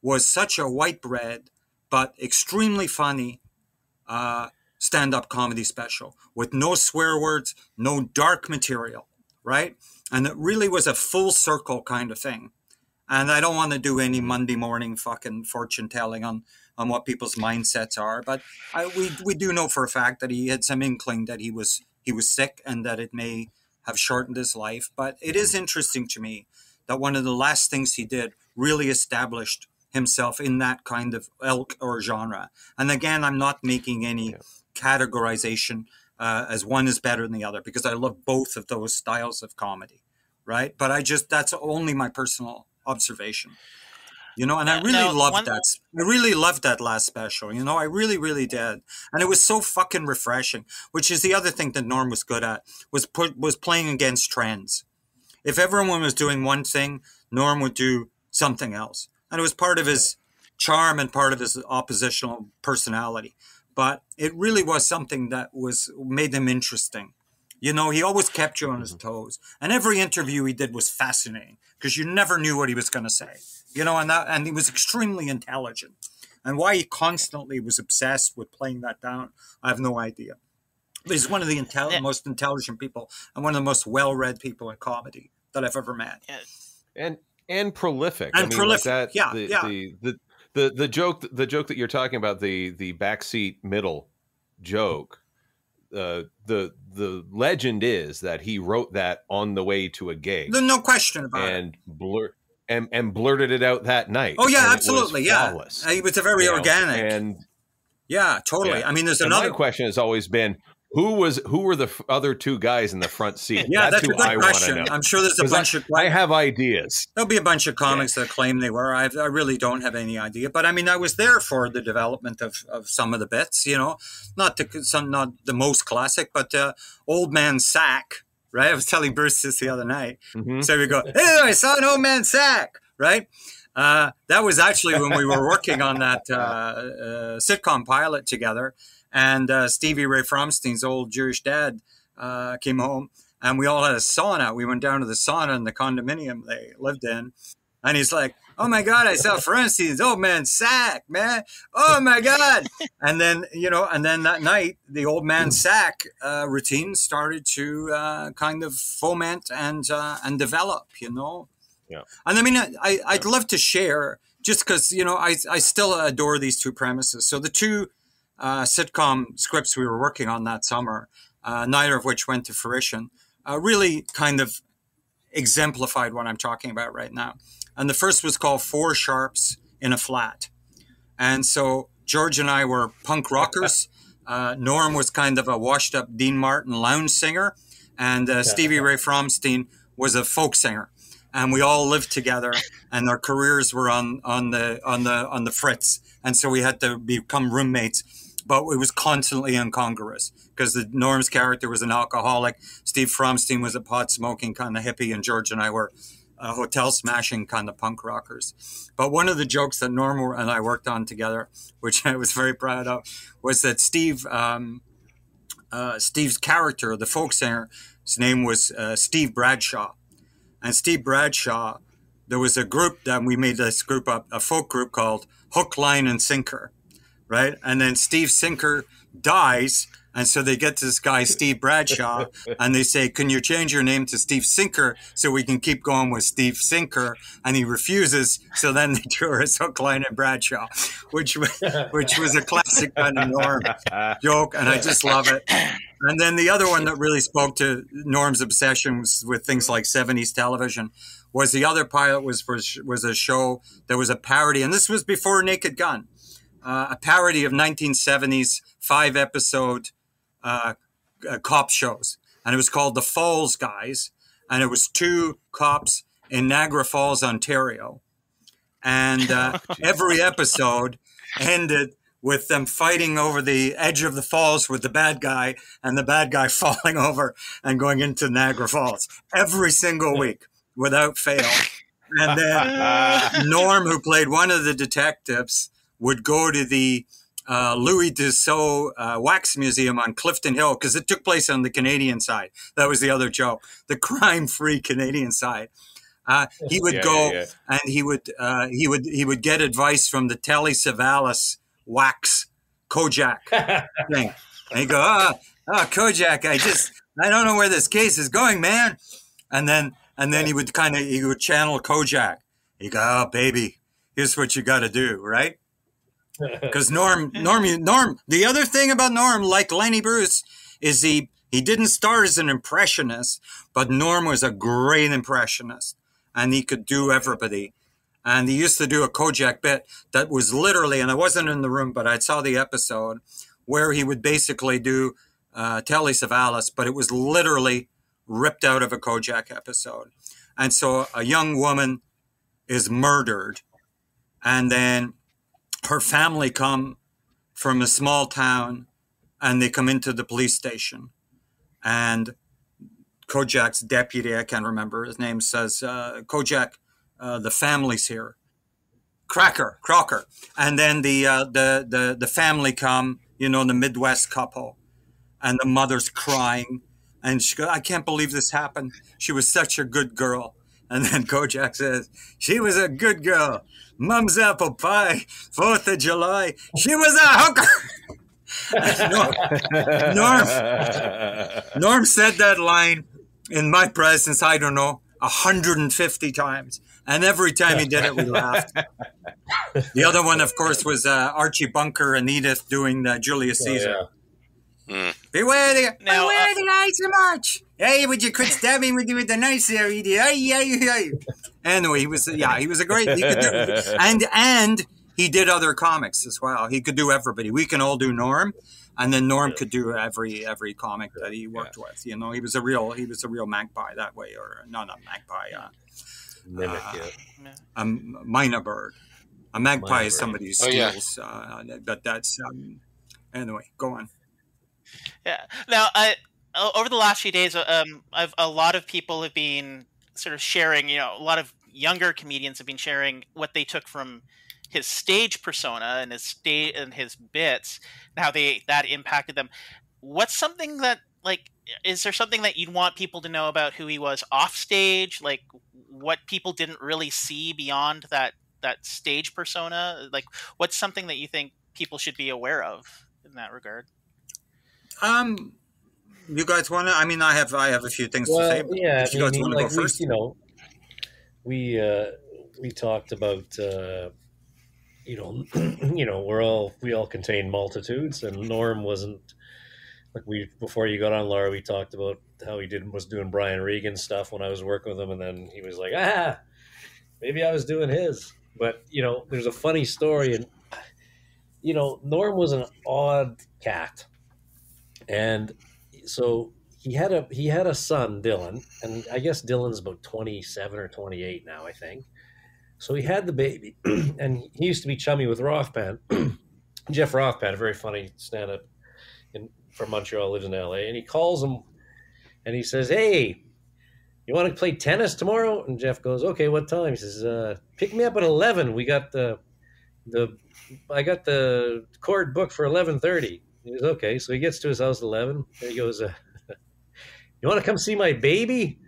was such a white bread, but extremely funny uh, stand up comedy special with no swear words, no dark material, right? And it really was a full circle kind of thing. And I don't want to do any Monday morning fucking fortune telling on on what people's mindsets are. But I, we we do know for a fact that he had some inkling that he was he was sick and that it may have shortened his life. But it is interesting to me that one of the last things he did really established himself in that kind of ilk or genre. And again, I'm not making any categorization uh, as one is better than the other because I love both of those styles of comedy, right? But I just that's only my personal observation, you know. And I really Now, loved one- that. I really loved that last special, you know. I really, really did, and it was so fucking refreshing. Which is the other thing that Norm was good at was put was playing against trends. If everyone was doing one thing, Norm would do something else, and it was part of his charm and part of his oppositional personality. But it really was something that was made him interesting. You know, he always kept you on his mm-hmm. toes, and every interview he did was fascinating because you never knew what he was going to say. You know, and that, and he was extremely intelligent. And why he constantly was obsessed with playing that down, I have no idea. But he's one of the intel- most intelligent people and one of the most well-read people in comedy that I've ever met. and and prolific. And I mean, prolific, Like that, yeah, the, yeah. The, the the the joke the joke that you're talking about the the backseat middle joke. Uh, the the legend is that he wrote that on the way to a gig. There's no question about it. and blur and and blurted it out that night. Oh yeah, and it absolutely, yeah. flawless, Uh, was a very you know, organic. and yeah, totally. yeah. I mean, there's And another question has always been who was who were the other two guys in the front seat? Yeah, that's a who I wanna question. know. I'm sure there's a 'Cause I- bunch of- I have ideas. There'll be a bunch of comics that claim they were. I've, I really don't have any idea. But I mean, I was there for the development of, of some of the bits. You know, not the some not the most classic, but uh, Old Man Sack. Right. I was telling Bruce this the other night. Mm-hmm. So we go, hey, I saw an Old Man Sack. Right. Uh, that was actually when we were working on that uh, uh, sitcom pilot together, and uh, Stevie Ray Fromstein's old Jewish dad uh, came home, and we all had a sauna. We went down to the sauna in the condominium they lived in, and he's like, "Oh my God, I saw Fromstein's old man sack, man! Oh my God!" and then you know, and then that night, the old man sack uh, routine started to uh, kind of foment and uh, and develop. You know, Yeah. and I mean, I, I'd love to share just because, you know, I, I still adore these two premises. So the two uh, sitcom scripts we were working on that summer, uh, neither of which went to fruition, uh, really kind of exemplified what I'm talking about right now. And the first was called Four Sharps in a Flat. And so George and I were punk rockers. Uh, Norm was kind of a washed up Dean Martin lounge singer. And uh, Stevie Ray Fromstein was a folk singer. And we all lived together and our careers were on, on the, on the, on the fritz. And so we had to become roommates, but it was constantly incongruous because the Norm's character was an alcoholic. Steve Fromstein was a pot smoking kind of hippie and George and I were uh, hotel smashing kind of punk rockers. But one of the jokes that Norm and I worked on together, which I was very proud of, was that Steve, um, uh, Steve's character, the folk singer, his name was uh, Steve Bradshaw. And Steve Bradshaw, there was a group that we made this group up, a folk group called Hook, Line, and Sinker, right? And then Steve Sinker dies. And so they get this guy, Steve Bradshaw, and they say, Can you change your name to Steve Sinker so we can keep going with Steve Sinker? And he refuses. So then they drew Hook, Line, and Bradshaw, which, was- which was a classic kind of Norm joke. And I just love it. And then the other one that really spoke to Norm's obsessions with things like 70s television was the other pilot was was, was a show that was a parody, and this was before Naked Gun, uh, a parody of 1970s five episode uh, uh, cop shows, and it was called The Falls Guys, and it was two cops in Niagara Falls, Ontario, and uh, every episode ended with them fighting over the edge of the falls with the bad guy and the bad guy falling over and going into Niagara Falls every single week without fail. And then Norm, who played one of the detectives, would go to the uh, Louis Tussaud uh, Wax Museum on Clifton Hill because it took place on the Canadian side. That was the other joke, the crime-free Canadian side. Uh, he would Yeah, go yeah, yeah. and he would uh, he would he would get advice from the Telly Savalas wax Kojak thing. And he'd go, ah, ah, Kojak, I just, I don't know where this case is going, man. And then, and then he would kind of, he would channel Kojak. He go, oh, baby, here's what you got to do, right? Because Norm, Norm, Norm. The other thing about Norm, like Lenny Bruce, is he he didn't start as an impressionist, but Norm was a great impressionist, and he could do everybody. And he used to do a Kojak bit that was literally, and I wasn't in the room, but I saw the episode where he would basically do uh, Telly Savalas, but it was literally ripped out of a Kojak episode. And so a young woman is murdered, and then her family come from a small town and they come into the police station. And kojak's deputy i can't remember his name says uh, kojak uh, the family's here. Cracker crocker. And then the, uh, the the the family come you know the midwest couple. And the mother's crying. And she goes i can't believe this happened. She was such a good girl. And then kojak says she was a good girl Mum's apple pie, Fourth of July. She was a hooker. Norm, Norm, Norm said that line in my presence, I don't know, 150 times. And every time he did it, we laughed. The other one, of course, was uh, Archie Bunker and Edith doing the Julius Caesar. Oh, yeah. mm. Beware the, now, beware uh, the ice march. Hey, would you quit stabbing with you with the knife there, idiot? Ay, ay, ay. Anyway, he was yeah, he was a great. He could do, and and he did other comics as well. He could do everybody. We can all do Norm, and then Norm could do every every comic that he worked yeah. with. You know, he was a real he was a real magpie that way, or no, not magpie. Uh, Mimic, uh, yeah. A myna bird. A magpie is somebody who steals, oh, yeah. uh, but that's um, anyway. Go on. Yeah. Now, I over the last few days, uh, um, I've, a lot of people have been sort of sharing. You know, a lot of younger comedians have been sharing what they took from his stage persona and his state and his bits, and how they that impacted them. What's something that like is there something that you'd want people to know about who he was off stage? Like what people didn't really see beyond that that stage persona? Like what's something that you think people should be aware of in that regard? Um, you guys want to? I mean, I have I have a few things well, to say. yeah, you I mean, like we, first? you know, we uh, we talked about uh, you know you know we're all we all contain multitudes, and Norm wasn't like we before you got on Lara. We talked about how he did was doing Brian Regan stuff when I was working with him, and then he was like, ah, maybe I was doing his. But you know, there's a funny story, and you know, Norm was an odd cat, and so he had a he had a son, Dylan, and I guess Dylan's about twenty seven or twenty eight now, I think. So he had the baby, and he used to be chummy with Rothpan, Jeff Rothpan, a very funny stand up from Montreal, lives in L.A. And he calls him, and he says, "Hey, you want to play tennis tomorrow?" And Jeff goes, "Okay, what time?" He says, uh, "Pick me up at eleven. We got the the I got the court booked for eleven thirty. He goes, okay. So he gets to his house at 11. And he goes, uh, You want to come see my baby?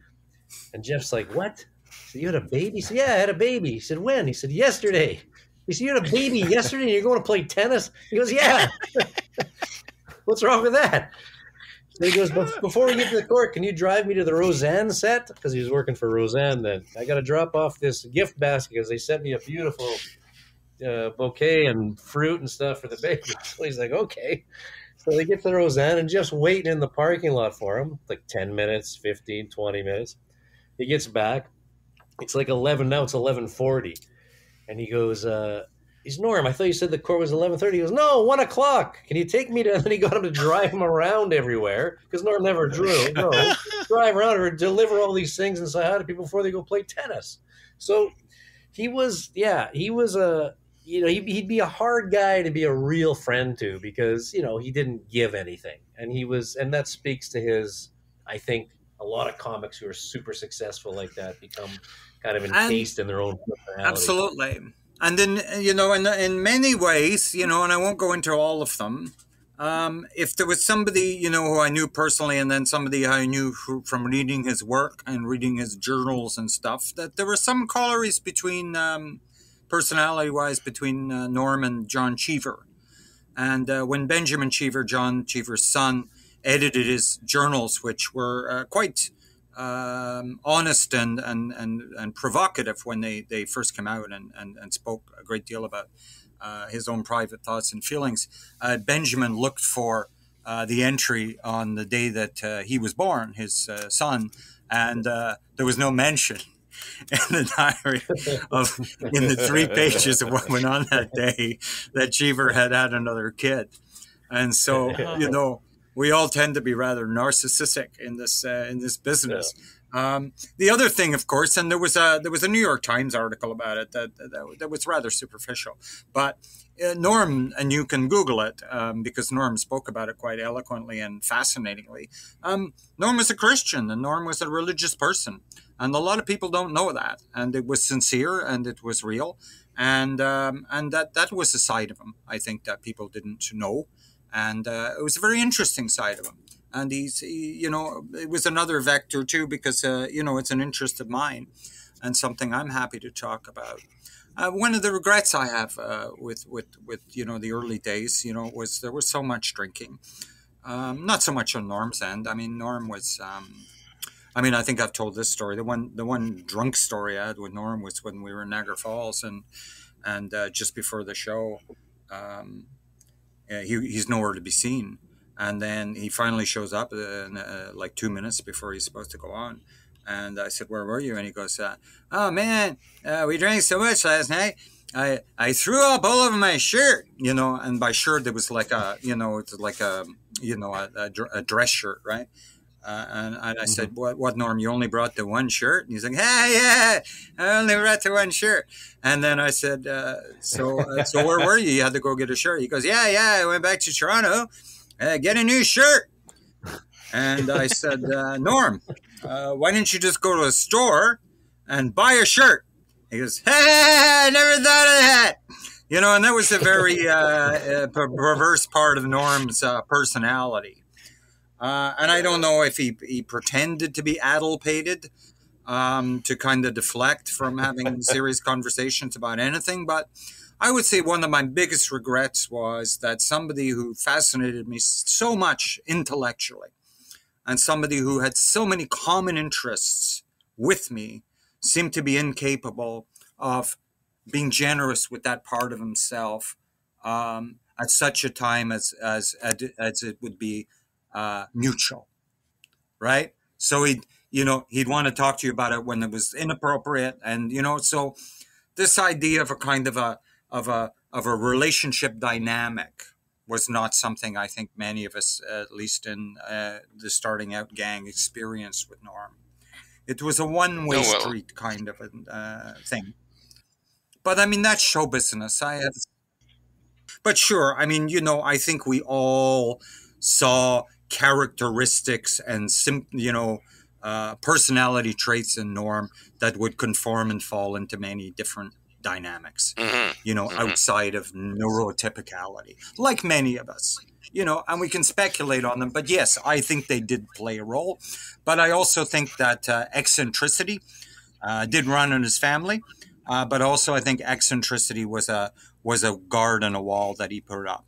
And Jeff's like, What? Said, You had a baby? He said, Yeah, I had a baby. He said, When? He said, Yesterday. He said, You had a baby yesterday and you're going to play tennis? He goes, Yeah. What's wrong with that? So he goes, Before we get to the court, can you drive me to the Roseanne set? Because he was working for Roseanne then. I got to drop off this gift basket because they sent me a beautiful uh, bouquet and fruit and stuff for the baby. So he's like, okay. So they get to Roseanne and just waiting in the parking lot for him, like 10 minutes, 15, 20 minutes. He gets back. It's like 11 now. It's 1140. And he goes, uh, he's Norm. I thought you said the court was 1130. He goes, no, one o'clock. Can you take me to, and then he got him to drive him around everywhere because Norm never drew. No, drive around or deliver all these things and say hi to people before they go play tennis. So he was, yeah, he was a, you know, he'd, he'd be a hard guy to be a real friend to because, you know, he didn't give anything. And he was, and that speaks to his, I think, a lot of comics who are super successful like that become kind of encased and, in their own personality. Absolutely. And then, you know, in, in many ways, you know, and I won't go into all of them, um, if there was somebody, you know, who I knew personally and then somebody I knew who, from reading his work and reading his journals and stuff, that there were some colories between um, personality wise between uh, Norm and John Cheever. And uh, when Benjamin Cheever, John Cheever's son, edited his journals, which were uh, quite um, honest and, and, and, and provocative when they, they first came out and, and, and spoke a great deal about uh, his own private thoughts and feelings. Uh, Benjamin looked for uh, the entry on the day that he was born, his son, and there was no mention in the diary of in the three pages of what went on that day that Cheever had had another kid, and so you know we all tend to be rather narcissistic in this uh, in this business. Yeah. Um, the other thing, of course, and there was a there was a New York Times article about it that that, that was rather superficial, but uh, Norm, and you can Google it um, because Norm spoke about it quite eloquently and fascinatingly. Um, Norm was a Christian, and Norm was a religious person, and a lot of people don't know that. And it was sincere, and it was real, and um, and that that was the side of him I think that people didn't know and uh, it was a very interesting side of him. And he's, he, you know, it was another vector too because uh, you know it's an interest of mine, and something I'm happy to talk about. Uh, one of the regrets I have uh, with with with you know the early days, you know, was there was so much drinking. Um, not so much on Norm's end. I mean, Norm was. Um, I mean, I think I've told this story. The one the one drunk story I had with Norm was when we were in Niagara Falls and and uh, just before the show. Um, uh, he, he's nowhere to be seen. And then he finally shows up in, uh, like two minutes before he's supposed to go on. And I said, "Where were you?" And he goes, uh, "Oh man, uh, we drank so much last night. I I threw up all over my shirt, you know. And by shirt, it was like a, you know, it's like a, you know, a, a dress shirt, right? Uh, and, and, I mm-hmm. said, what, what, Norm, you only brought the one shirt? And he's like, hey, yeah, I only brought the one shirt. And then I said, uh, so, uh, so where were you? You had to go get a shirt. He goes, yeah, yeah, I went back to Toronto, uh, get a new shirt. And I said, uh, Norm, uh, why didn't you just go to a store and buy a shirt? He goes, hey, I never thought of that. You know, and that was a very perverse part of Norm's personality uh, and I don't know if he, he pretended to be addlepated um, to kind of deflect from having serious conversations about anything. But I would say one of my biggest regrets was that somebody who fascinated me so much intellectually and somebody who had so many common interests with me seemed to be incapable of being generous with that part of himself um, at such a time as, as, as it would be uh, mutual, right? So he'd, you know, he'd want to talk to you about it when it was inappropriate, and you know, so this idea of a kind of a of a of a relationship dynamic was not something I think many of us, at least in uh, the starting out gang, experienced with Norm. It was a one way oh, well. street kind of a uh, thing. But I mean, that's show business. I have, but sure, I mean, you know, I think we all saw characteristics and sim, you know uh, personality traits and norm that would conform and fall into many different dynamics mm-hmm. you know mm-hmm. outside of neurotypicality like many of us you know and we can speculate on them but yes i think they did play a role but i also think that uh, eccentricity uh, did run in his family uh, but also i think eccentricity was a was a guard and a wall that he put up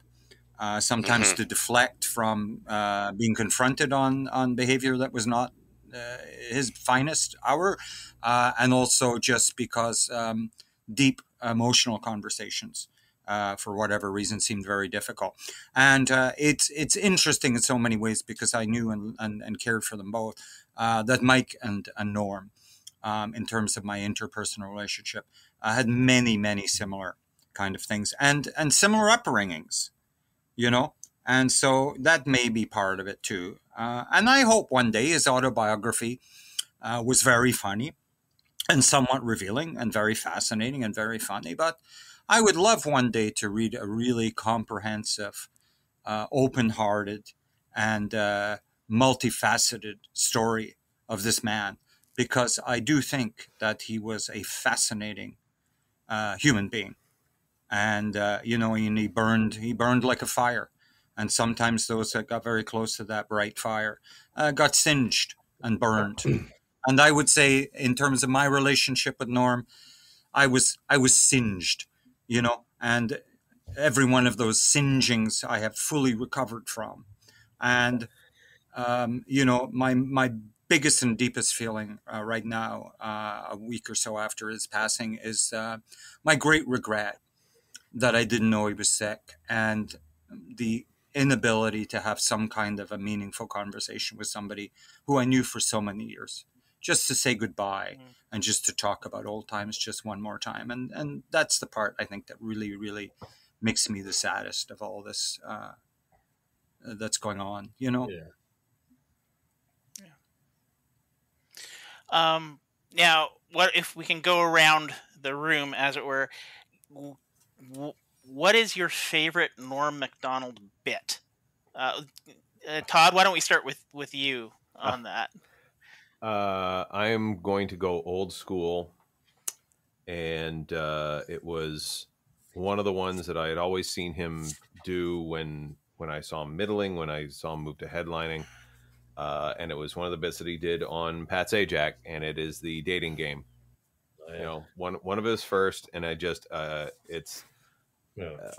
uh, sometimes mm-hmm. to deflect from uh, being confronted on on behavior that was not uh, his finest hour, uh, and also just because um, deep emotional conversations. Uh, for whatever reason, seemed very difficult, and it's it's interesting in so many ways because I knew and, and, and cared for them both. that Mike and, and Norm, um, in terms of my interpersonal relationship, had many many similar kind of things and and similar upbringings you know? And so that may be part of it too. Uh, and I hope one day his autobiography uh, was very funny and somewhat revealing and very fascinating and very funny. But I would love one day to read a really comprehensive, uh, open hearted, and uh, multifaceted story of this man because I do think that he was a fascinating uh, human being and uh, you know, and he burned he burned like a fire, and sometimes those that got very close to that bright fire uh, got singed and burned. and I would say, in terms of my relationship with Norm, I was I was singed, you know, and every one of those singeings I have fully recovered from, and um, you know, my my biggest and deepest feeling uh, right now, uh, a week or so after his passing, is uh, my great regret that I didn't know he was sick and the inability to have some kind of a meaningful conversation with somebody who I knew for so many years. Just to say goodbye mm-hmm. and just to talk about old times just one more time. And and that's the part I think that really, really makes me the saddest of all this uh, that's going on, you know? Yeah. Um, now, what if we can go around the room, as it were? What is your favorite Norm Macdonald bit? Uh, uh, Todd, why don't we start with with you on that? Uh, I am going to go old school, and uh, it was one of the ones that I had always seen him do when when I saw him middling, when I saw him move to headlining. Uh, and it was one of the bits that he did on Pat Sajak, and it is the dating game. You know, one one of his first, and I just uh, it's, yeah. uh,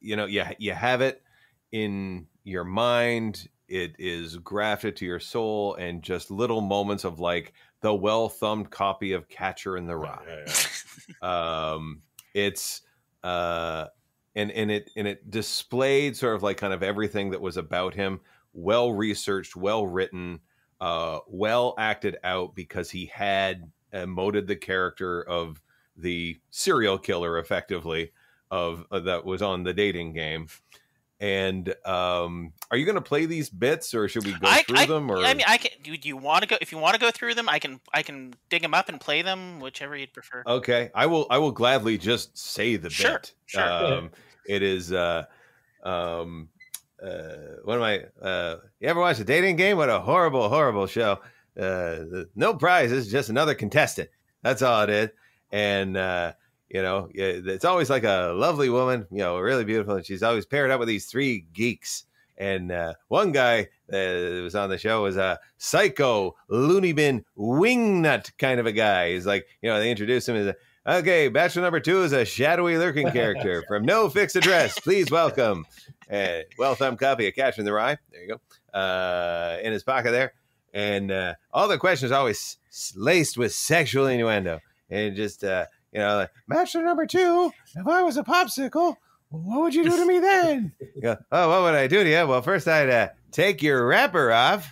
you know, you you have it in your mind. It is grafted to your soul, and just little moments of like the well thumbed copy of Catcher in the Rye. Yeah, um, it's uh, and and it and it displayed sort of like kind of everything that was about him well researched, well written, uh, well acted out because he had emoted the character of the serial killer effectively of uh, that was on the dating game. And um, are you going to play these bits, or should we go I, through I, them? Or I mean, I can. Do you want to go? If you want to go through them, I can. I can dig them up and play them, whichever you'd prefer. Okay, I will. I will gladly just say the sure, bit. Sure. Um, it is. Uh, um, uh, one of my uh, you ever watch a dating game? What a horrible, horrible show. Uh, no prizes, just another contestant. That's all it is. And uh, you know, it's always like a lovely woman, you know, really beautiful, and she's always paired up with these three geeks. And uh, one guy that was on the show was a psycho, loony bin, wingnut kind of a guy. He's like, you know, they introduced him as a Okay, bachelor number two is a shadowy lurking character from no fixed address. Please welcome a uh, well thumbed copy of Catcher in the Rye. There you go. Uh, in his pocket there. And uh, all the questions always laced with sexual innuendo. And just, uh, you know, like, bachelor number two, if I was a popsicle, what would you do to me then? You go, oh, what would I do to you? Well, first I'd uh, take your wrapper off,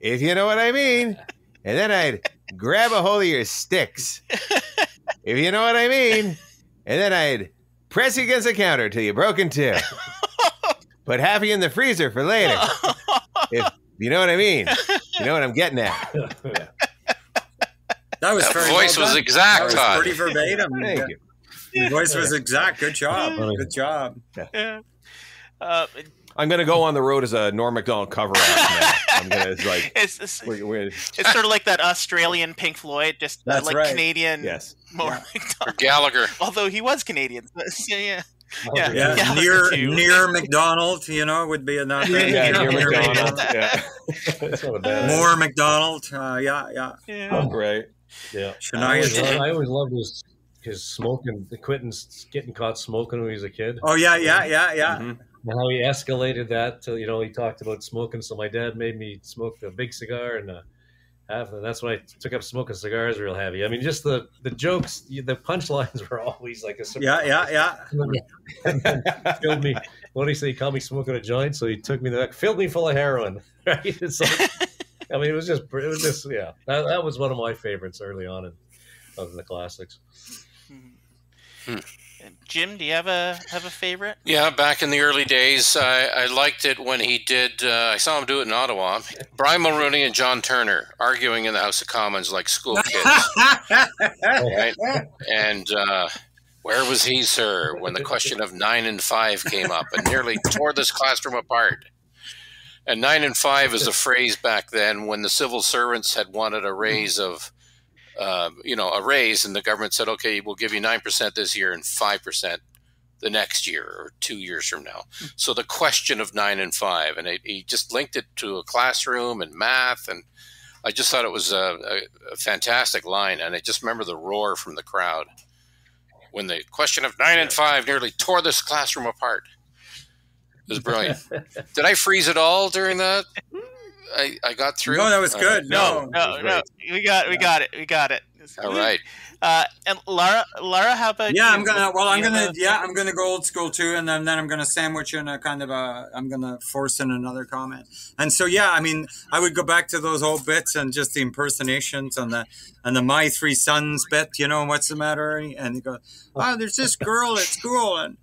if you know what I mean. And then I'd grab a hold of your sticks if you know what I mean. And then I'd press you against the counter till you broke in two. Put half of you in the freezer for later. if you know what I mean. You know what I'm getting at. That was that very voice well was done. exact, That was pretty verbatim. Thank you. Your voice was exact. Good job. Good job. Yeah. Uh, I'm gonna go on the road as a Norm Macdonald cover act. I'm gonna it's like it's, it's, we're, we're, it's sort of like that Australian Pink Floyd, just uh, That's like right. Canadian. yes. More Or McDonald. Gallagher. Although he was Canadian. yeah, yeah. Yeah. Yeah. Yeah, near near McDonald, you know, would be another. Yeah, near, near near McDonald's. Yeah. That's not a bad More McDonald. Uh, yeah, yeah. yeah. Great. Yeah. I Shania always, Twain. I always loved his his smoking, quitting, getting caught smoking when he was a kid. Oh yeah, yeah, yeah, yeah. Mhm. And how he escalated that to you know he talked about smoking. So my dad made me smoke a big cigar and uh, half, and that's when I took up smoking cigars real heavy. I mean, just the the jokes, the punchlines were always like a Yeah, yeah, yeah. filled me. What did he say? He called me smoking a joint, so he took me there, filled me full of heroin. Right? It's like, I mean, it was just, it was just, yeah. That, that was one of my favorites early on in of the classics. Jim, do you have a have a favorite? Yeah, back in the early days, I, I liked it when he did. Uh, I saw him do it in Ottawa. Brian Mulroney and John Turner arguing in the House of Commons like school kids, right? And uh, where was he, sir, when the question of nine and five came up and nearly tore this classroom apart? And nine and five is a phrase back then when the civil servants had wanted a raise of uh, you know, a raise, and the government said, "Okay, we'll give you nine percent this year and five percent the next year or two years from now." So the question of nine and five, and it, he just linked it to a classroom and math, and I just thought it was a, a, a fantastic line, and I just remember the roar from the crowd when the question of nine and five nearly tore this classroom apart. It was brilliant. Did I freeze at all during that? I, I got through. No, that was Uh, good. No, No, no, no. We got, we got it. We got it. All right. Uh, and Lara, Lara, how about yeah, you? I'm gonna. Well, I'm gonna. Yeah, I'm gonna go old school too, and then, then I'm gonna sandwich in a kind of a. I'm gonna force in another comment, and so yeah, I mean, I would go back to those old bits and just the impersonations and the and the my three sons bit. You know, what's the matter? And he goes, "Oh, there's this girl at school, and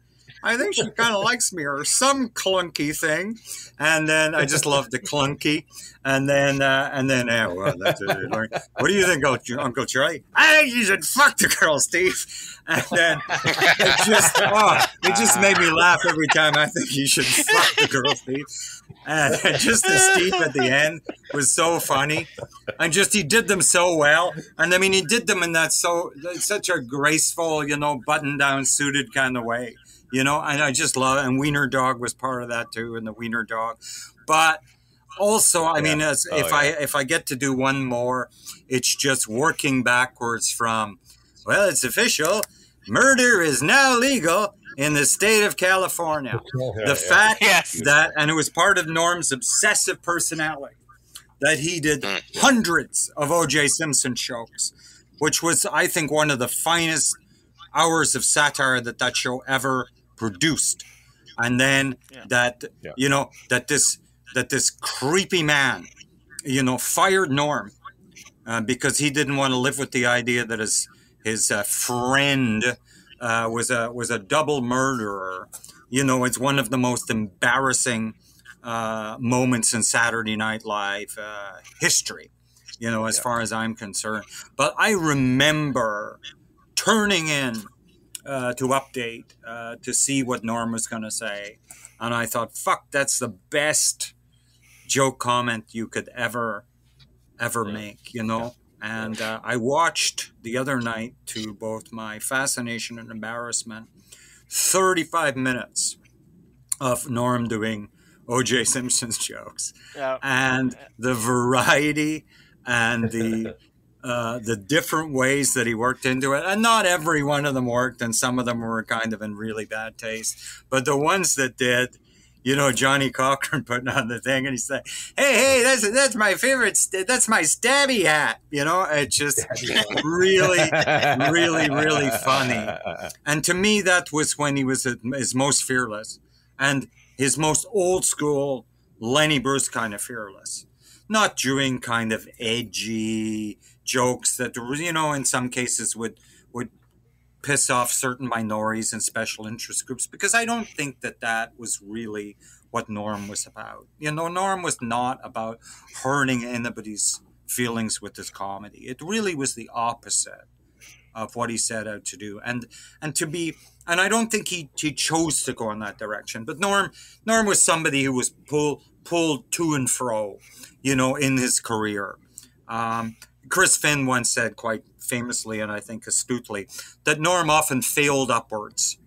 I think she kind of likes me, or some clunky thing." And then I just love the clunky, and then uh, and then yeah, well, that's. What do you think, Uncle Charlie? I think you should fuck the girl, Steve. And then it just oh, it just made me laugh every time. I think you should fuck the girl, Steve. And just the Steve at the end was so funny, and just he did them so well. And I mean, he did them in that so such a graceful, you know, button-down, suited kind of way, you know. And I just love it. And Wiener Dog was part of that too, and the Wiener Dog. But also, I mean, as Oh, if I if I get to do one more, it's just working backwards from. Well, it's official. Murder is now legal in the state of California. the fact Yes. that, and it was part of Norm's obsessive personality, that he did Mm, hundreds of O.J. Simpson shows, which was, I think, one of the finest hours of satire that that show ever produced. And then that, Yeah. you know, that this that this creepy man, you know, fired Norm uh, because he didn't want to live with the idea that his his uh, friend uh, was a was a double murderer. You know, it's one of the most embarrassing uh, moments in Saturday Night Live uh, history. You know, as far as I'm concerned. But I remember turning in uh, to update uh, to see what Norm was going to say, and I thought, "Fuck, that's the best joke comment you could ever ever make." You know. And uh, I watched the other night, to both my fascination and embarrassment, 35 minutes of Norm doing O.J. Simpson's jokes Yeah. and the variety and the uh, the different ways that he worked into it. And not every one of them worked, and some of them were kind of in really bad taste. But the ones that did, you know, Johnnie Cochran putting on the thing, and he said, "Hey, hey, that's that's my favorite. That's my stabby hat." You know, it just really, really, really funny. And to me, that was when he was his most fearless and his most old school Lenny Bruce kind of fearless. Not doing kind of edgy jokes that, you know, in some cases would would piss off certain minorities and special interest groups because I don't think that that was really what Norm was about. You know, Norm was not about hurting anybody's feelings with his comedy. It really was the opposite of what he set out to do and and to be and I don't think he, he chose to go in that direction but Norm Norm was somebody who was pulled pulled to and fro you know in his career um, Chris Finn once said quite famously and I think astutely that Norm often failed upwards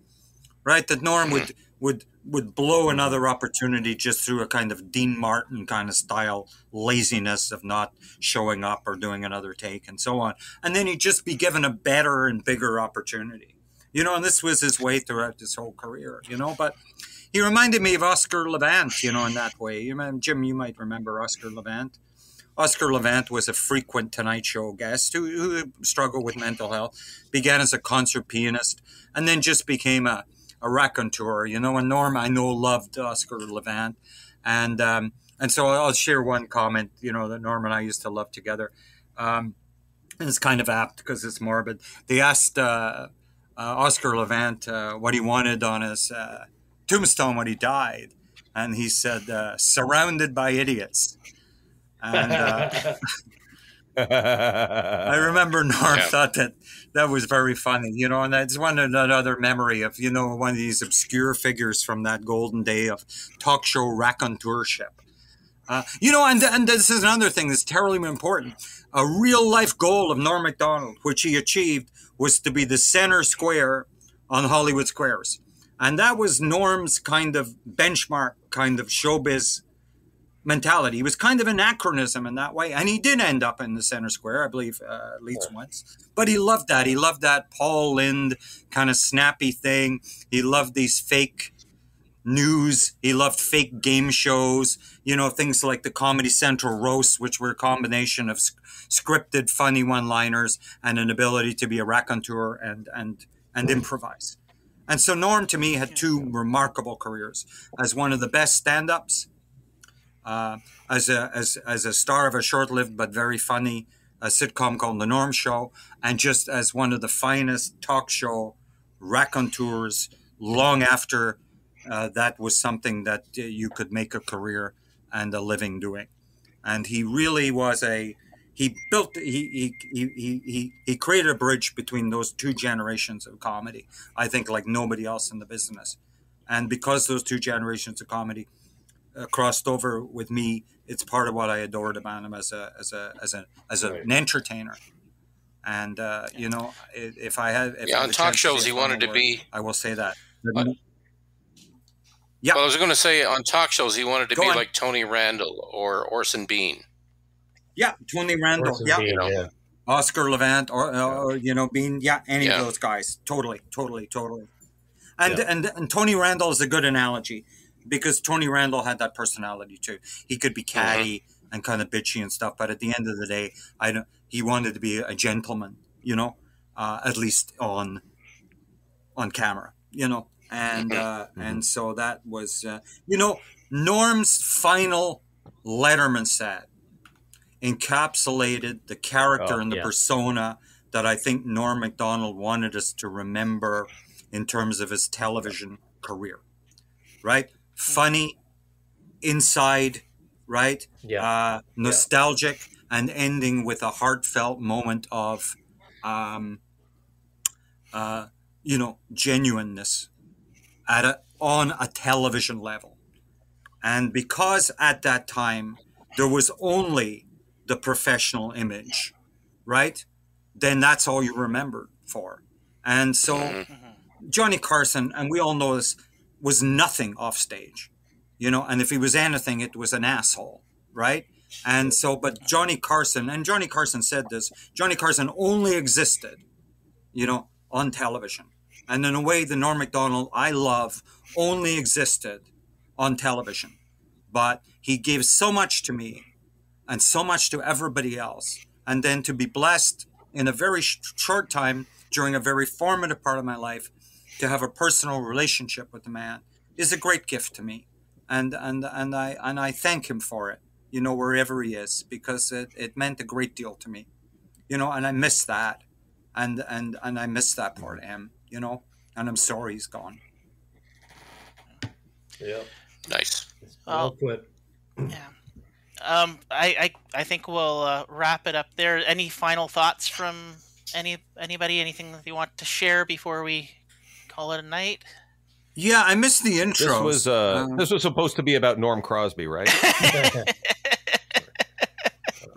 right that Norm would would would blow another opportunity just through a kind of Dean Martin kind of style laziness of not showing up or doing another take and so on. And then he'd just be given a better and bigger opportunity. You know, and this was his way throughout his whole career, you know, but he reminded me of Oscar Levant, you know, in that way. You Jim, you might remember Oscar Levant. Oscar Levant was a frequent Tonight Show guest who, who struggled with mental health, began as a concert pianist, and then just became a, a raconteur, you know. And Norm, I know, loved Oscar Levant. And um, and so I'll share one comment, you know, that Norm and I used to love together. Um, and it's kind of apt because it's morbid. They asked uh, uh, Oscar Levant uh, what he wanted on his uh, tombstone when he died. And he said, uh, surrounded by idiots. And uh, I remember Norm Yeah. thought that that was very funny, you know, and that's one another memory of, you know, one of these obscure figures from that golden day of talk show raconteurship. Uh, you know, and, and this is another thing that's terribly important. A real life goal of Norm Macdonald, which he achieved, was to be the center square on Hollywood Squares. And that was Norm's kind of benchmark, kind of showbiz mentality. He was kind of anachronism in that way, and he did end up in the center square, I believe, uh, at least once. But he loved that. He loved that Paul Lynde kind of snappy thing. He loved these fake news. He loved fake game shows. you know, things like the Comedy Central roast, which were a combination of scripted, funny one-liners and an ability to be a raconteur and and and improvise. And so Norm, to me, had two remarkable careers as one of the best stand-ups, uh, as a as as a star of a short-lived but very funny a sitcom called The Norm Show, and just as one of the finest talk show raconteurs long after uh, that was something that uh, you could make a career and a living doing. And he really was a he built he he he he, he created a bridge between those two generations of comedy. I think like nobody else in the business. And because those two generations of comedy uh, crossed over with me, it's part of what I adored about him as a as a as a as a, right. an entertainer. And uh, you know, if I had if yeah, on talk shows, he wanted to be. I will say that. Yeah. Well, I was going to say on talk shows he wanted to Go be on. like Tony Randall or Orson Bean. Yeah, Tony Randall. Yeah. Yeah. Oscar Levant or, or, you know being Yeah, any yeah. of those guys. Totally, totally, totally. And, yeah. and and Tony Randall is a good analogy because Tony Randall had that personality too. He could be mm-hmm. catty mm-hmm. and kind of bitchy and stuff, but at the end of the day, I don't. He wanted to be a gentleman, you know, uh, at least on on camera, you know and mm-hmm. uh, mm-hmm. and so that was uh, you know Norm's final Letterman set encapsulated the character oh, and the yeah. persona that I think Norm Macdonald wanted us to remember in terms of his television career. Right, funny, inside, right, yeah, uh, nostalgic, yeah. and ending with a heartfelt moment of, um, uh, you know, genuineness at a, on a television level. And because at that time there was only the professional image, right? Then that's all you remember for. And so mm-hmm. Johnny Carson, and we all know this, was nothing off stage, you know, and if he was anything, it was an asshole, right? And so, but Johnny Carson, and Johnny Carson said this Johnny Carson only existed, you know, on television. And in a way, the Norm Macdonald I love only existed on television. But he gave so much to me and so much to everybody else. And then to be blessed in a very sh- short time during a very formative part of my life to have a personal relationship with the man is a great gift to me. And, and, and, I, and I thank him for it, you know, wherever he is, because it, it meant a great deal to me, you know, and I miss that. And, and, and I miss that part of him you know, and I'm sorry he's gone. Yeah. Nice. Well, well Yeah. Um, I, I, I think we'll uh, wrap it up there. Any final thoughts from any anybody? Anything that you want to share before we call it a night? Yeah, I missed the intro. This was uh, uh, this was supposed to be about Norm Crosby, right?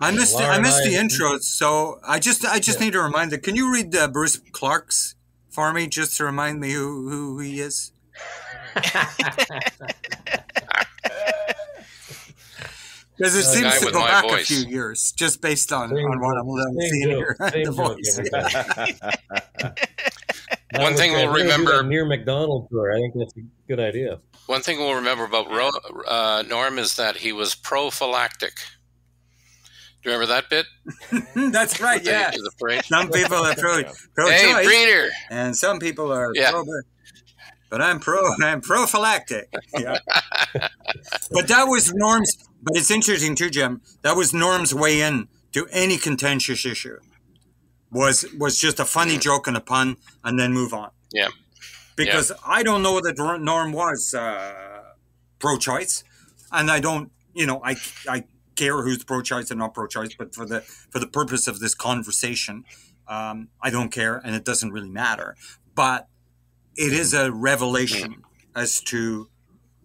I missed the, I missed the intro, so I just I just yeah. need remind reminder. Can you read uh, Bruce Clark's for me just to remind me who, who he is? Because it seems to go back voice. a few years, just based on, on what I'm seeing here. the voice. One thing we'll remember near McDonald's tour. I think that's a good idea. One thing we'll remember about uh, Norm is that he was prophylactic. Do you remember that bit? That's right. Yeah. some people are pro pro hey, choice, breeder. and some people are yeah. pro. But I'm pro. I'm prophylactic. Yeah. but that was Norm's. But it's interesting too, Jim. That was Norm's way in to any contentious issue. Was was just a funny joke and a pun, and then move on. Yeah. Because yeah. I don't know that Norm was uh, pro-choice, and I don't. You know, I I care who's pro-choice and not pro-choice, but for the for the purpose of this conversation, um, I don't care, and it doesn't really matter. But it is a revelation as to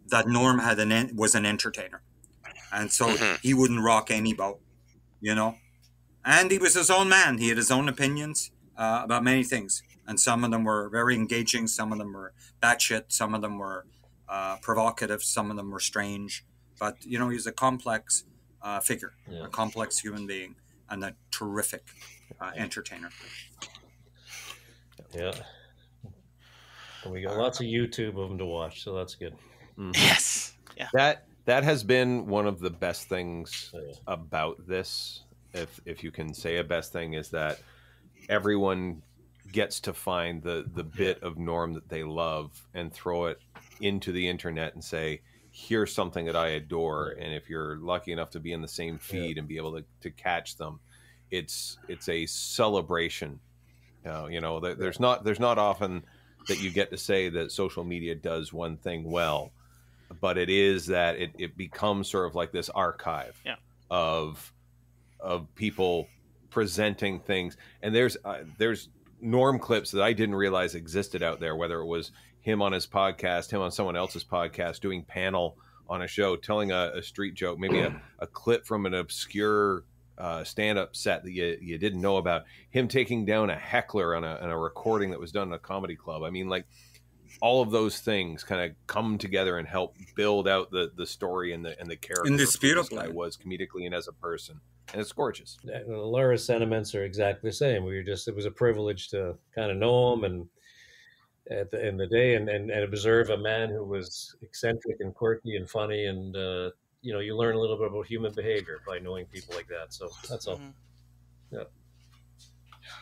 that Norm had an was an entertainer, and so mm-hmm. he wouldn't rock any boat, you know. And he was his own man. He had his own opinions uh, about many things, and some of them were very engaging. Some of them were batshit. Some of them were uh, provocative. Some of them were strange. But you know, he's a complex uh, figure, yeah. a complex human being, and a terrific uh, entertainer. Yeah. And we got lots of YouTube of them to watch, so that's good. Mm-hmm. Yes. Yeah. That that has been one of the best things about this if if you can say a best thing is that everyone gets to find the the bit of norm that they love and throw it into the internet and say here's something that i adore and if you're lucky enough to be in the same feed and be able to, to catch them it's it's a celebration uh, you know there's not there's not often that you get to say that social media does one thing well but it is that it, it becomes sort of like this archive Yeah. of of people presenting things and there's uh, there's norm clips that I didn't realize existed out there whether it was him on his podcast him on someone else's podcast doing panel on a show telling a, a street joke maybe a, a clip from an obscure uh, stand-up set that you, you didn't know about him taking down a heckler on a, on a recording that was done in a comedy club i mean like all of those things kind of come together and help build out the the story and the and the character of who this Indisputably. guy was comedically and as a person and it's gorgeous Yeah, well, Lara's sentiments are exactly the same. We were just it was a privilege to kind of know him and at the end of the day and, and, and observe a man who was eccentric and quirky and funny and uh, you know you learn a little bit about human behavior by knowing people like that. So that's all. Mhm. Yeah.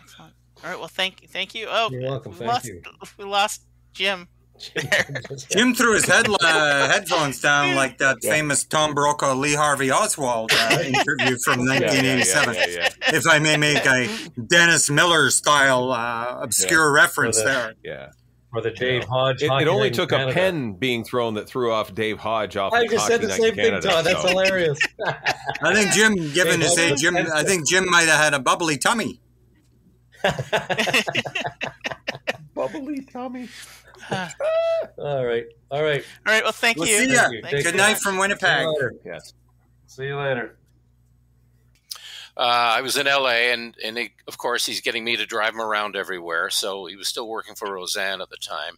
Excellent. All right. Well, thank you. thank you. Oh, You're welcome. we Thank lost, you. We lost Jim. Jim threw his head, uh, headphones down like that famous Tom Brokaw Lee Harvey Oswald uh, interview from Yeah, yeah, yeah, 1987. yeah, yeah. If I may make a Dennis Miller style uh, obscure reference For the- there. yeah For the Dave Hodge. it, it only took Canada. a pen being thrown that threw off Dave Hodge off. I the just said the same in thing, Canada, Todd. That's so- hilarious. I think Jim, given his Hey, age, Jim, I think Jim might have had a bubbly tummy. Bubbly tummy. all right. All right. All right. Well, thank We'll you. see ya. Thank you. Good you. night from See Winnipeg. you later. Yes. See you later. Uh, I was in LA, and and he, of course he's getting me to drive him around everywhere. So he was still working for Roseanne at the time.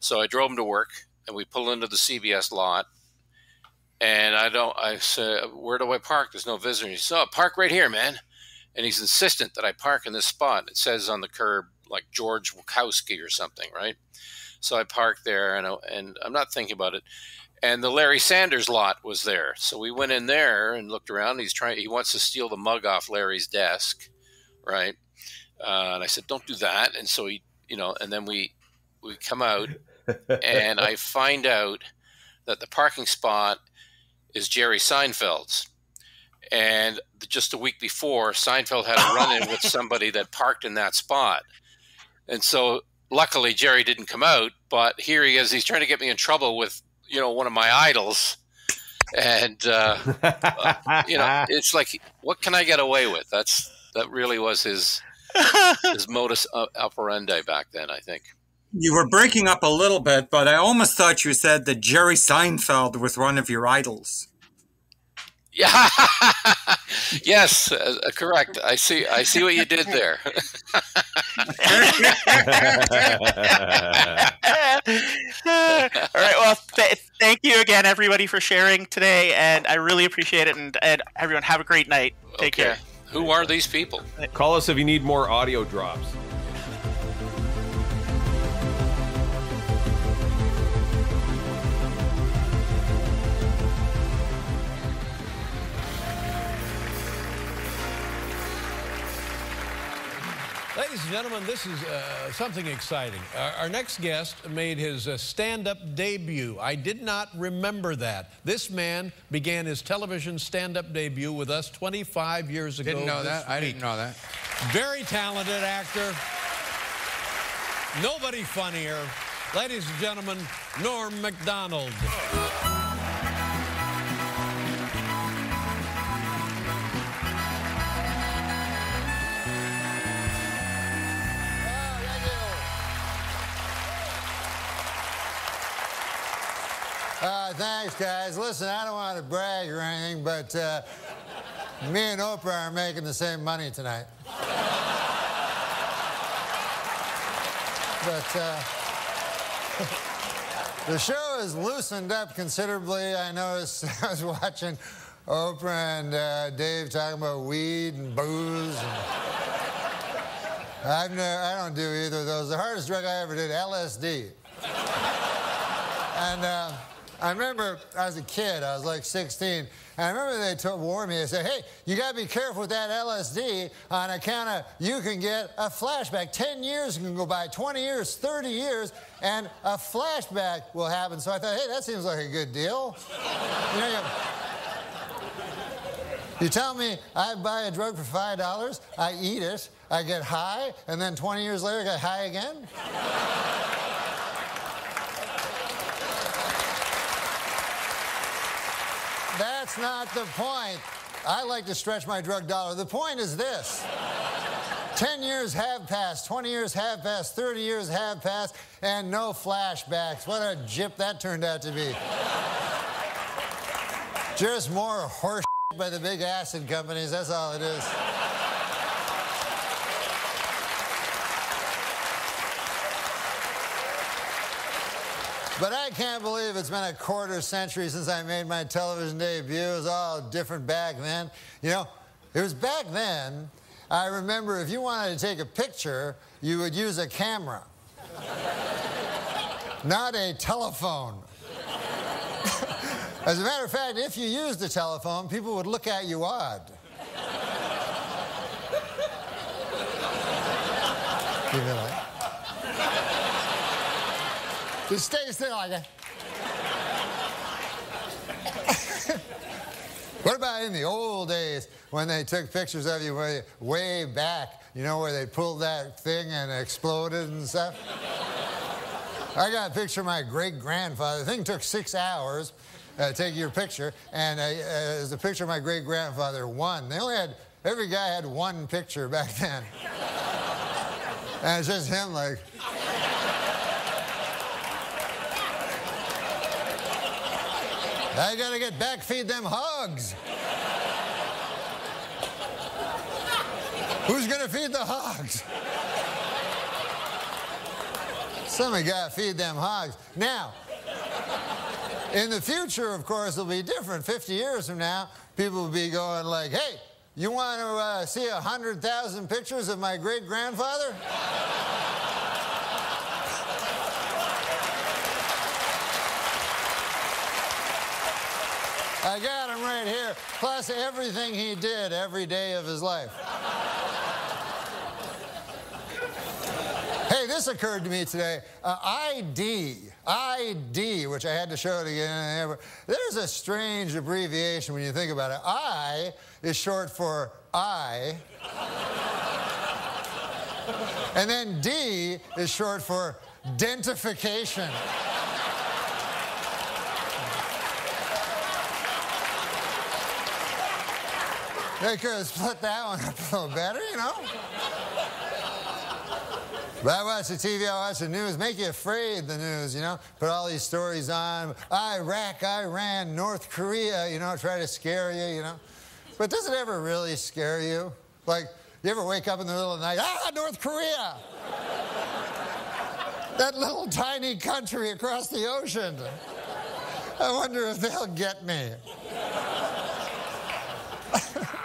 So I drove him to work, and we pull into the CBS lot. And I don't. I said, "Where do I park? There's no visitor." He said, oh, "Park right here, man." And he's insistent that I park in this spot. It says on the curb like George Wachowski or something, right? So I parked there, and I, and I'm not thinking about it and the Larry Sanders lot was there. So we went in there and looked around. He's trying. He wants to steal the mug off Larry's desk, right? Uh, and I said, "Don't do that." And so he, you know, and then we we come out, and I find out that the parking spot is Jerry Seinfeld's. And just a week before, Seinfeld had a run-in with somebody that parked in that spot, and so luckily Jerry didn't come out. But here he is. He's trying to get me in trouble with you know one of my idols. And uh, you know it's like what can i get away with? That's that really was his his modus operandi back then i think. You were breaking up a little bit, but I almost thought you said that Jerry Seinfeld was one of your idols. Yeah yes uh, correct i see i see what you did there All right. Well, th- thank you again, everybody, for sharing today, and I really appreciate it. And, and everyone, have a great night. Take okay care. who are these people Call us if you need more audio drops. And gentlemen, this is uh, something exciting. Our, our next guest made his uh, stand up debut. I did not remember that. This man began his television stand up debut with us 25 years ago. Didn't know that. I didn't know that. Very talented actor. Nobody funnier. Ladies and gentlemen, Norm Macdonald. Thanks, guys. Listen, I don't want to brag or anything, but uh, me and Oprah are making the same money tonight. but uh, the show has loosened up considerably. I noticed I was watching Oprah and uh, Dave talking about weed and booze. And I've never, I don't do either of those. The hardest drug I ever did, LSD. And uh, I remember as a kid, I was like 16, and I remember they told, warned me, they said, hey, you got to be careful with that LSD on account of you can get a flashback. 10 years can go by, 20 years, 30 years, and a flashback will happen. So I thought, hey, that seems like a good deal. you, know, you, you tell me I buy a drug for $5, I eat it, I get high, and then 20 years later I get high again? That's not the point. I like to stretch my drug dollar. The point is this 10 years have passed, 20 years have passed, 30 years have passed, and no flashbacks. What a jip that turned out to be. Just more horse by the big acid companies, that's all it is. But I can't believe it's been a quarter century since I made my television debut. It was all different back then. You know, it was back then, I remember if you wanted to take a picture, you would use a camera, not a telephone. As a matter of fact, if you used a telephone, people would look at you odd. You know, like, just stay still like that. what about in the old days when they took pictures of you way, way back, you know, where they pulled that thing and exploded and stuff? I got a picture of my great grandfather. The thing took six hours uh, take your picture, and uh, uh, it's a picture of my great grandfather, one. They only had, every guy had one picture back then. and it's just him, like, I gotta get back, feed them hogs. Who's gonna feed the hogs? Somebody gotta feed them hogs. Now, in the future, of course, it'll be different. 50 years from now, people will be going like, hey, you want to uh, see 100,000 pictures of my great I got him right here, plus everything he did every day of his life. hey, this occurred to me today. Uh, ID, ID, which I had to show it again. There's a strange abbreviation when you think about it. I is short for I. and then D is short for dentification. They could have split that one up a little better, you know? But I watch the TV, I watch the news, make you afraid, the news, you know? Put all these stories on Iraq, Iran, North Korea, you know, try to scare you, you know? But does it ever really scare you? Like, you ever wake up in the middle of the night, ah, North Korea! that little tiny country across the ocean. I wonder if they'll get me.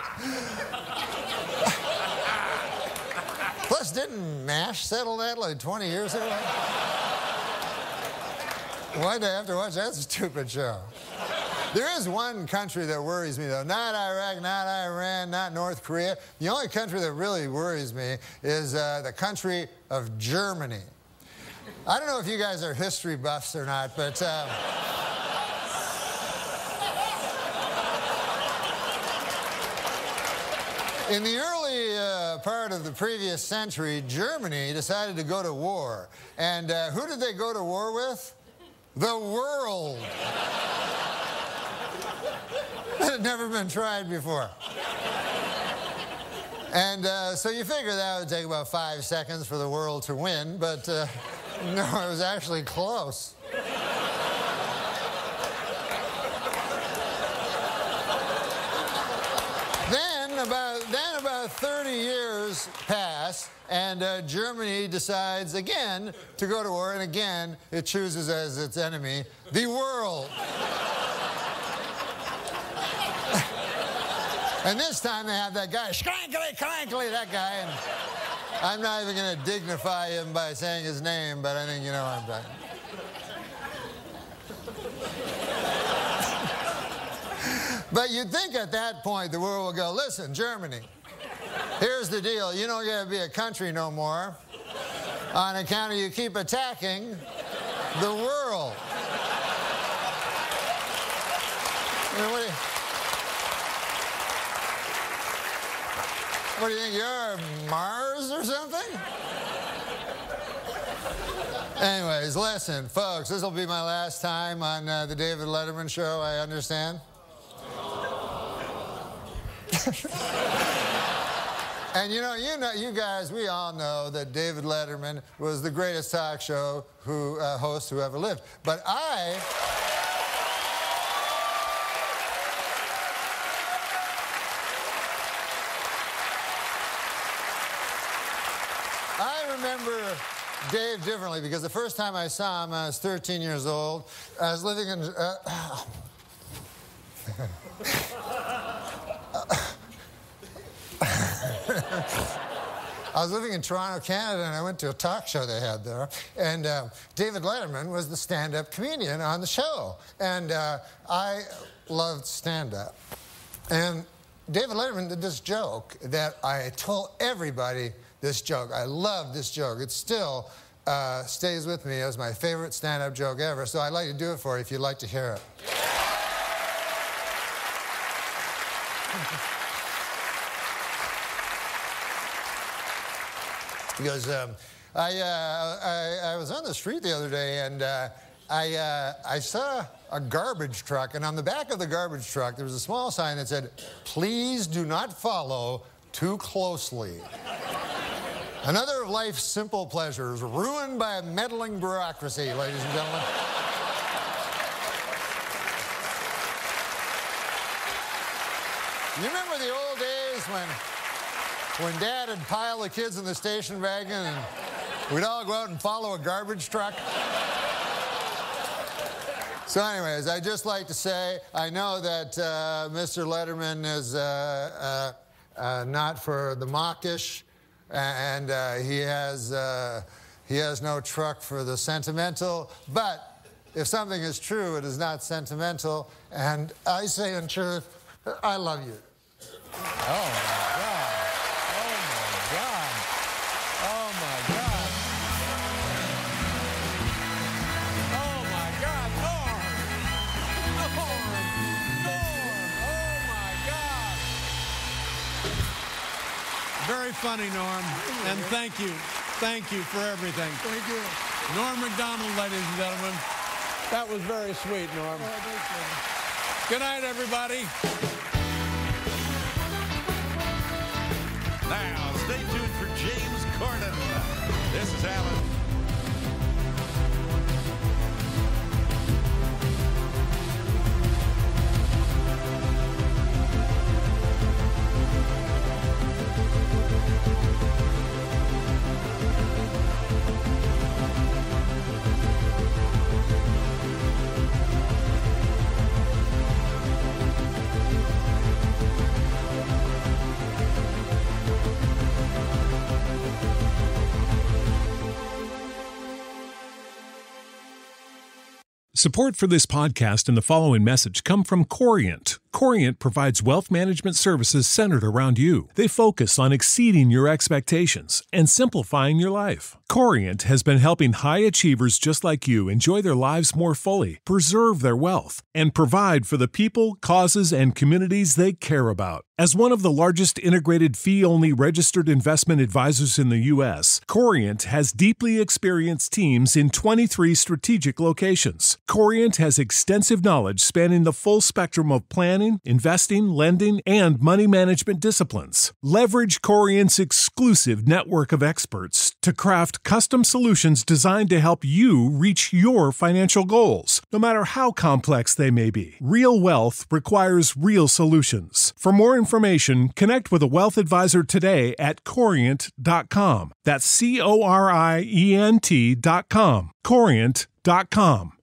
didn't M*A*S*H settle that like 20 years ago? Why'd I have to watch that stupid show? There is one country that worries me, though. Not Iraq, not Iran, not North Korea. The only country that really worries me is uh, the country of Germany. I don't know if you guys are history buffs or not, but. Uh, In the early uh, part of the previous century, Germany decided to go to war. And uh, who did they go to war with? The world. that had never been tried before. And uh, so you figure that would take about five seconds for the world to win, but uh, no, it was actually close. About, then about 30 years pass, and uh, Germany decides again to go to war, and again it chooses as its enemy the world. and this time they have that guy, Schrankly, Crankly, that guy. And I'm not even going to dignify him by saying his name, but I think you know what I'm talking But you'd think at that point the world would go, listen, Germany, here's the deal. You don't get to be a country no more on account of you keep attacking the world. I mean, what, do you, what do you think? You're Mars or something? Anyways, listen, folks, this will be my last time on uh, the David Letterman show, I understand. and you know, you know, you guys, we all know that David Letterman was the greatest talk show who, uh, host who ever lived. But I. I remember Dave differently because the first time I saw him, I was 13 years old. I was living in. Uh, I was living in Toronto, Canada, and I went to a talk show they had there. And uh, David Letterman was the stand up comedian on the show. And uh, I loved stand up. And David Letterman did this joke that I told everybody this joke. I love this joke. It still uh, stays with me as my favorite stand up joke ever. So I'd like to do it for you if you'd like to hear it. Goes, um, I, uh, I, I, was on the street the other day and uh, I, uh, I saw a garbage truck, and on the back of the garbage truck, there was a small sign that said, Please do not follow too closely. Another of life's simple pleasures ruined by a meddling bureaucracy, ladies and gentlemen. You remember the old days when when Dad would pile the kids in the station wagon and we'd all go out and follow a garbage truck. So, anyways, I'd just like to say I know that uh, Mr. Letterman is uh, uh, uh not for the mawkish, and uh, he has uh, he has no truck for the sentimental. But if something is true, it is not sentimental. And I say in truth, I love you. Oh my God. Oh, my God. Oh, my God. Oh, my God. Oh, Norm. Norm. Norm. Oh, my God. Very funny, Norm. And thank you. Thank you for everything. Thank you. Norm Macdonald, ladies and gentlemen. That was very sweet, Norm. Oh, Good night, everybody. Now, stay tuned for James Corden. This is Alan. Support for this podcast and the following message come from Corient. Corient provides wealth management services centered around you. They focus on exceeding your expectations and simplifying your life. Corient has been helping high achievers just like you enjoy their lives more fully, preserve their wealth, and provide for the people, causes, and communities they care about. As one of the largest integrated fee only registered investment advisors in the U.S., Corient has deeply experienced teams in 23 strategic locations. Corient has extensive knowledge spanning the full spectrum of planning, investing, lending, and money management disciplines. Leverage Corient's exclusive network of experts to craft custom solutions designed to help you reach your financial goals, no matter how complex they may be. Real wealth requires real solutions. For more information, connect with a wealth advisor today at corient.com. That's C O R I E N T.com. Corient.com.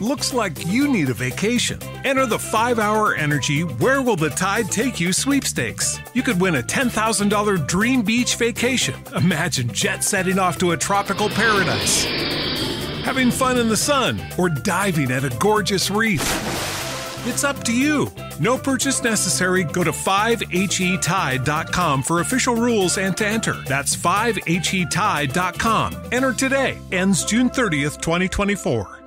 Looks like you need a vacation. Enter the 5 Hour Energy Where Will the Tide Take You sweepstakes. You could win a $10,000 dream beach vacation. Imagine jet setting off to a tropical paradise, having fun in the sun, or diving at a gorgeous reef. It's up to you. No purchase necessary. Go to 5hetide.com for official rules and to enter. That's 5hetide.com. Enter today. Ends June 30th, 2024.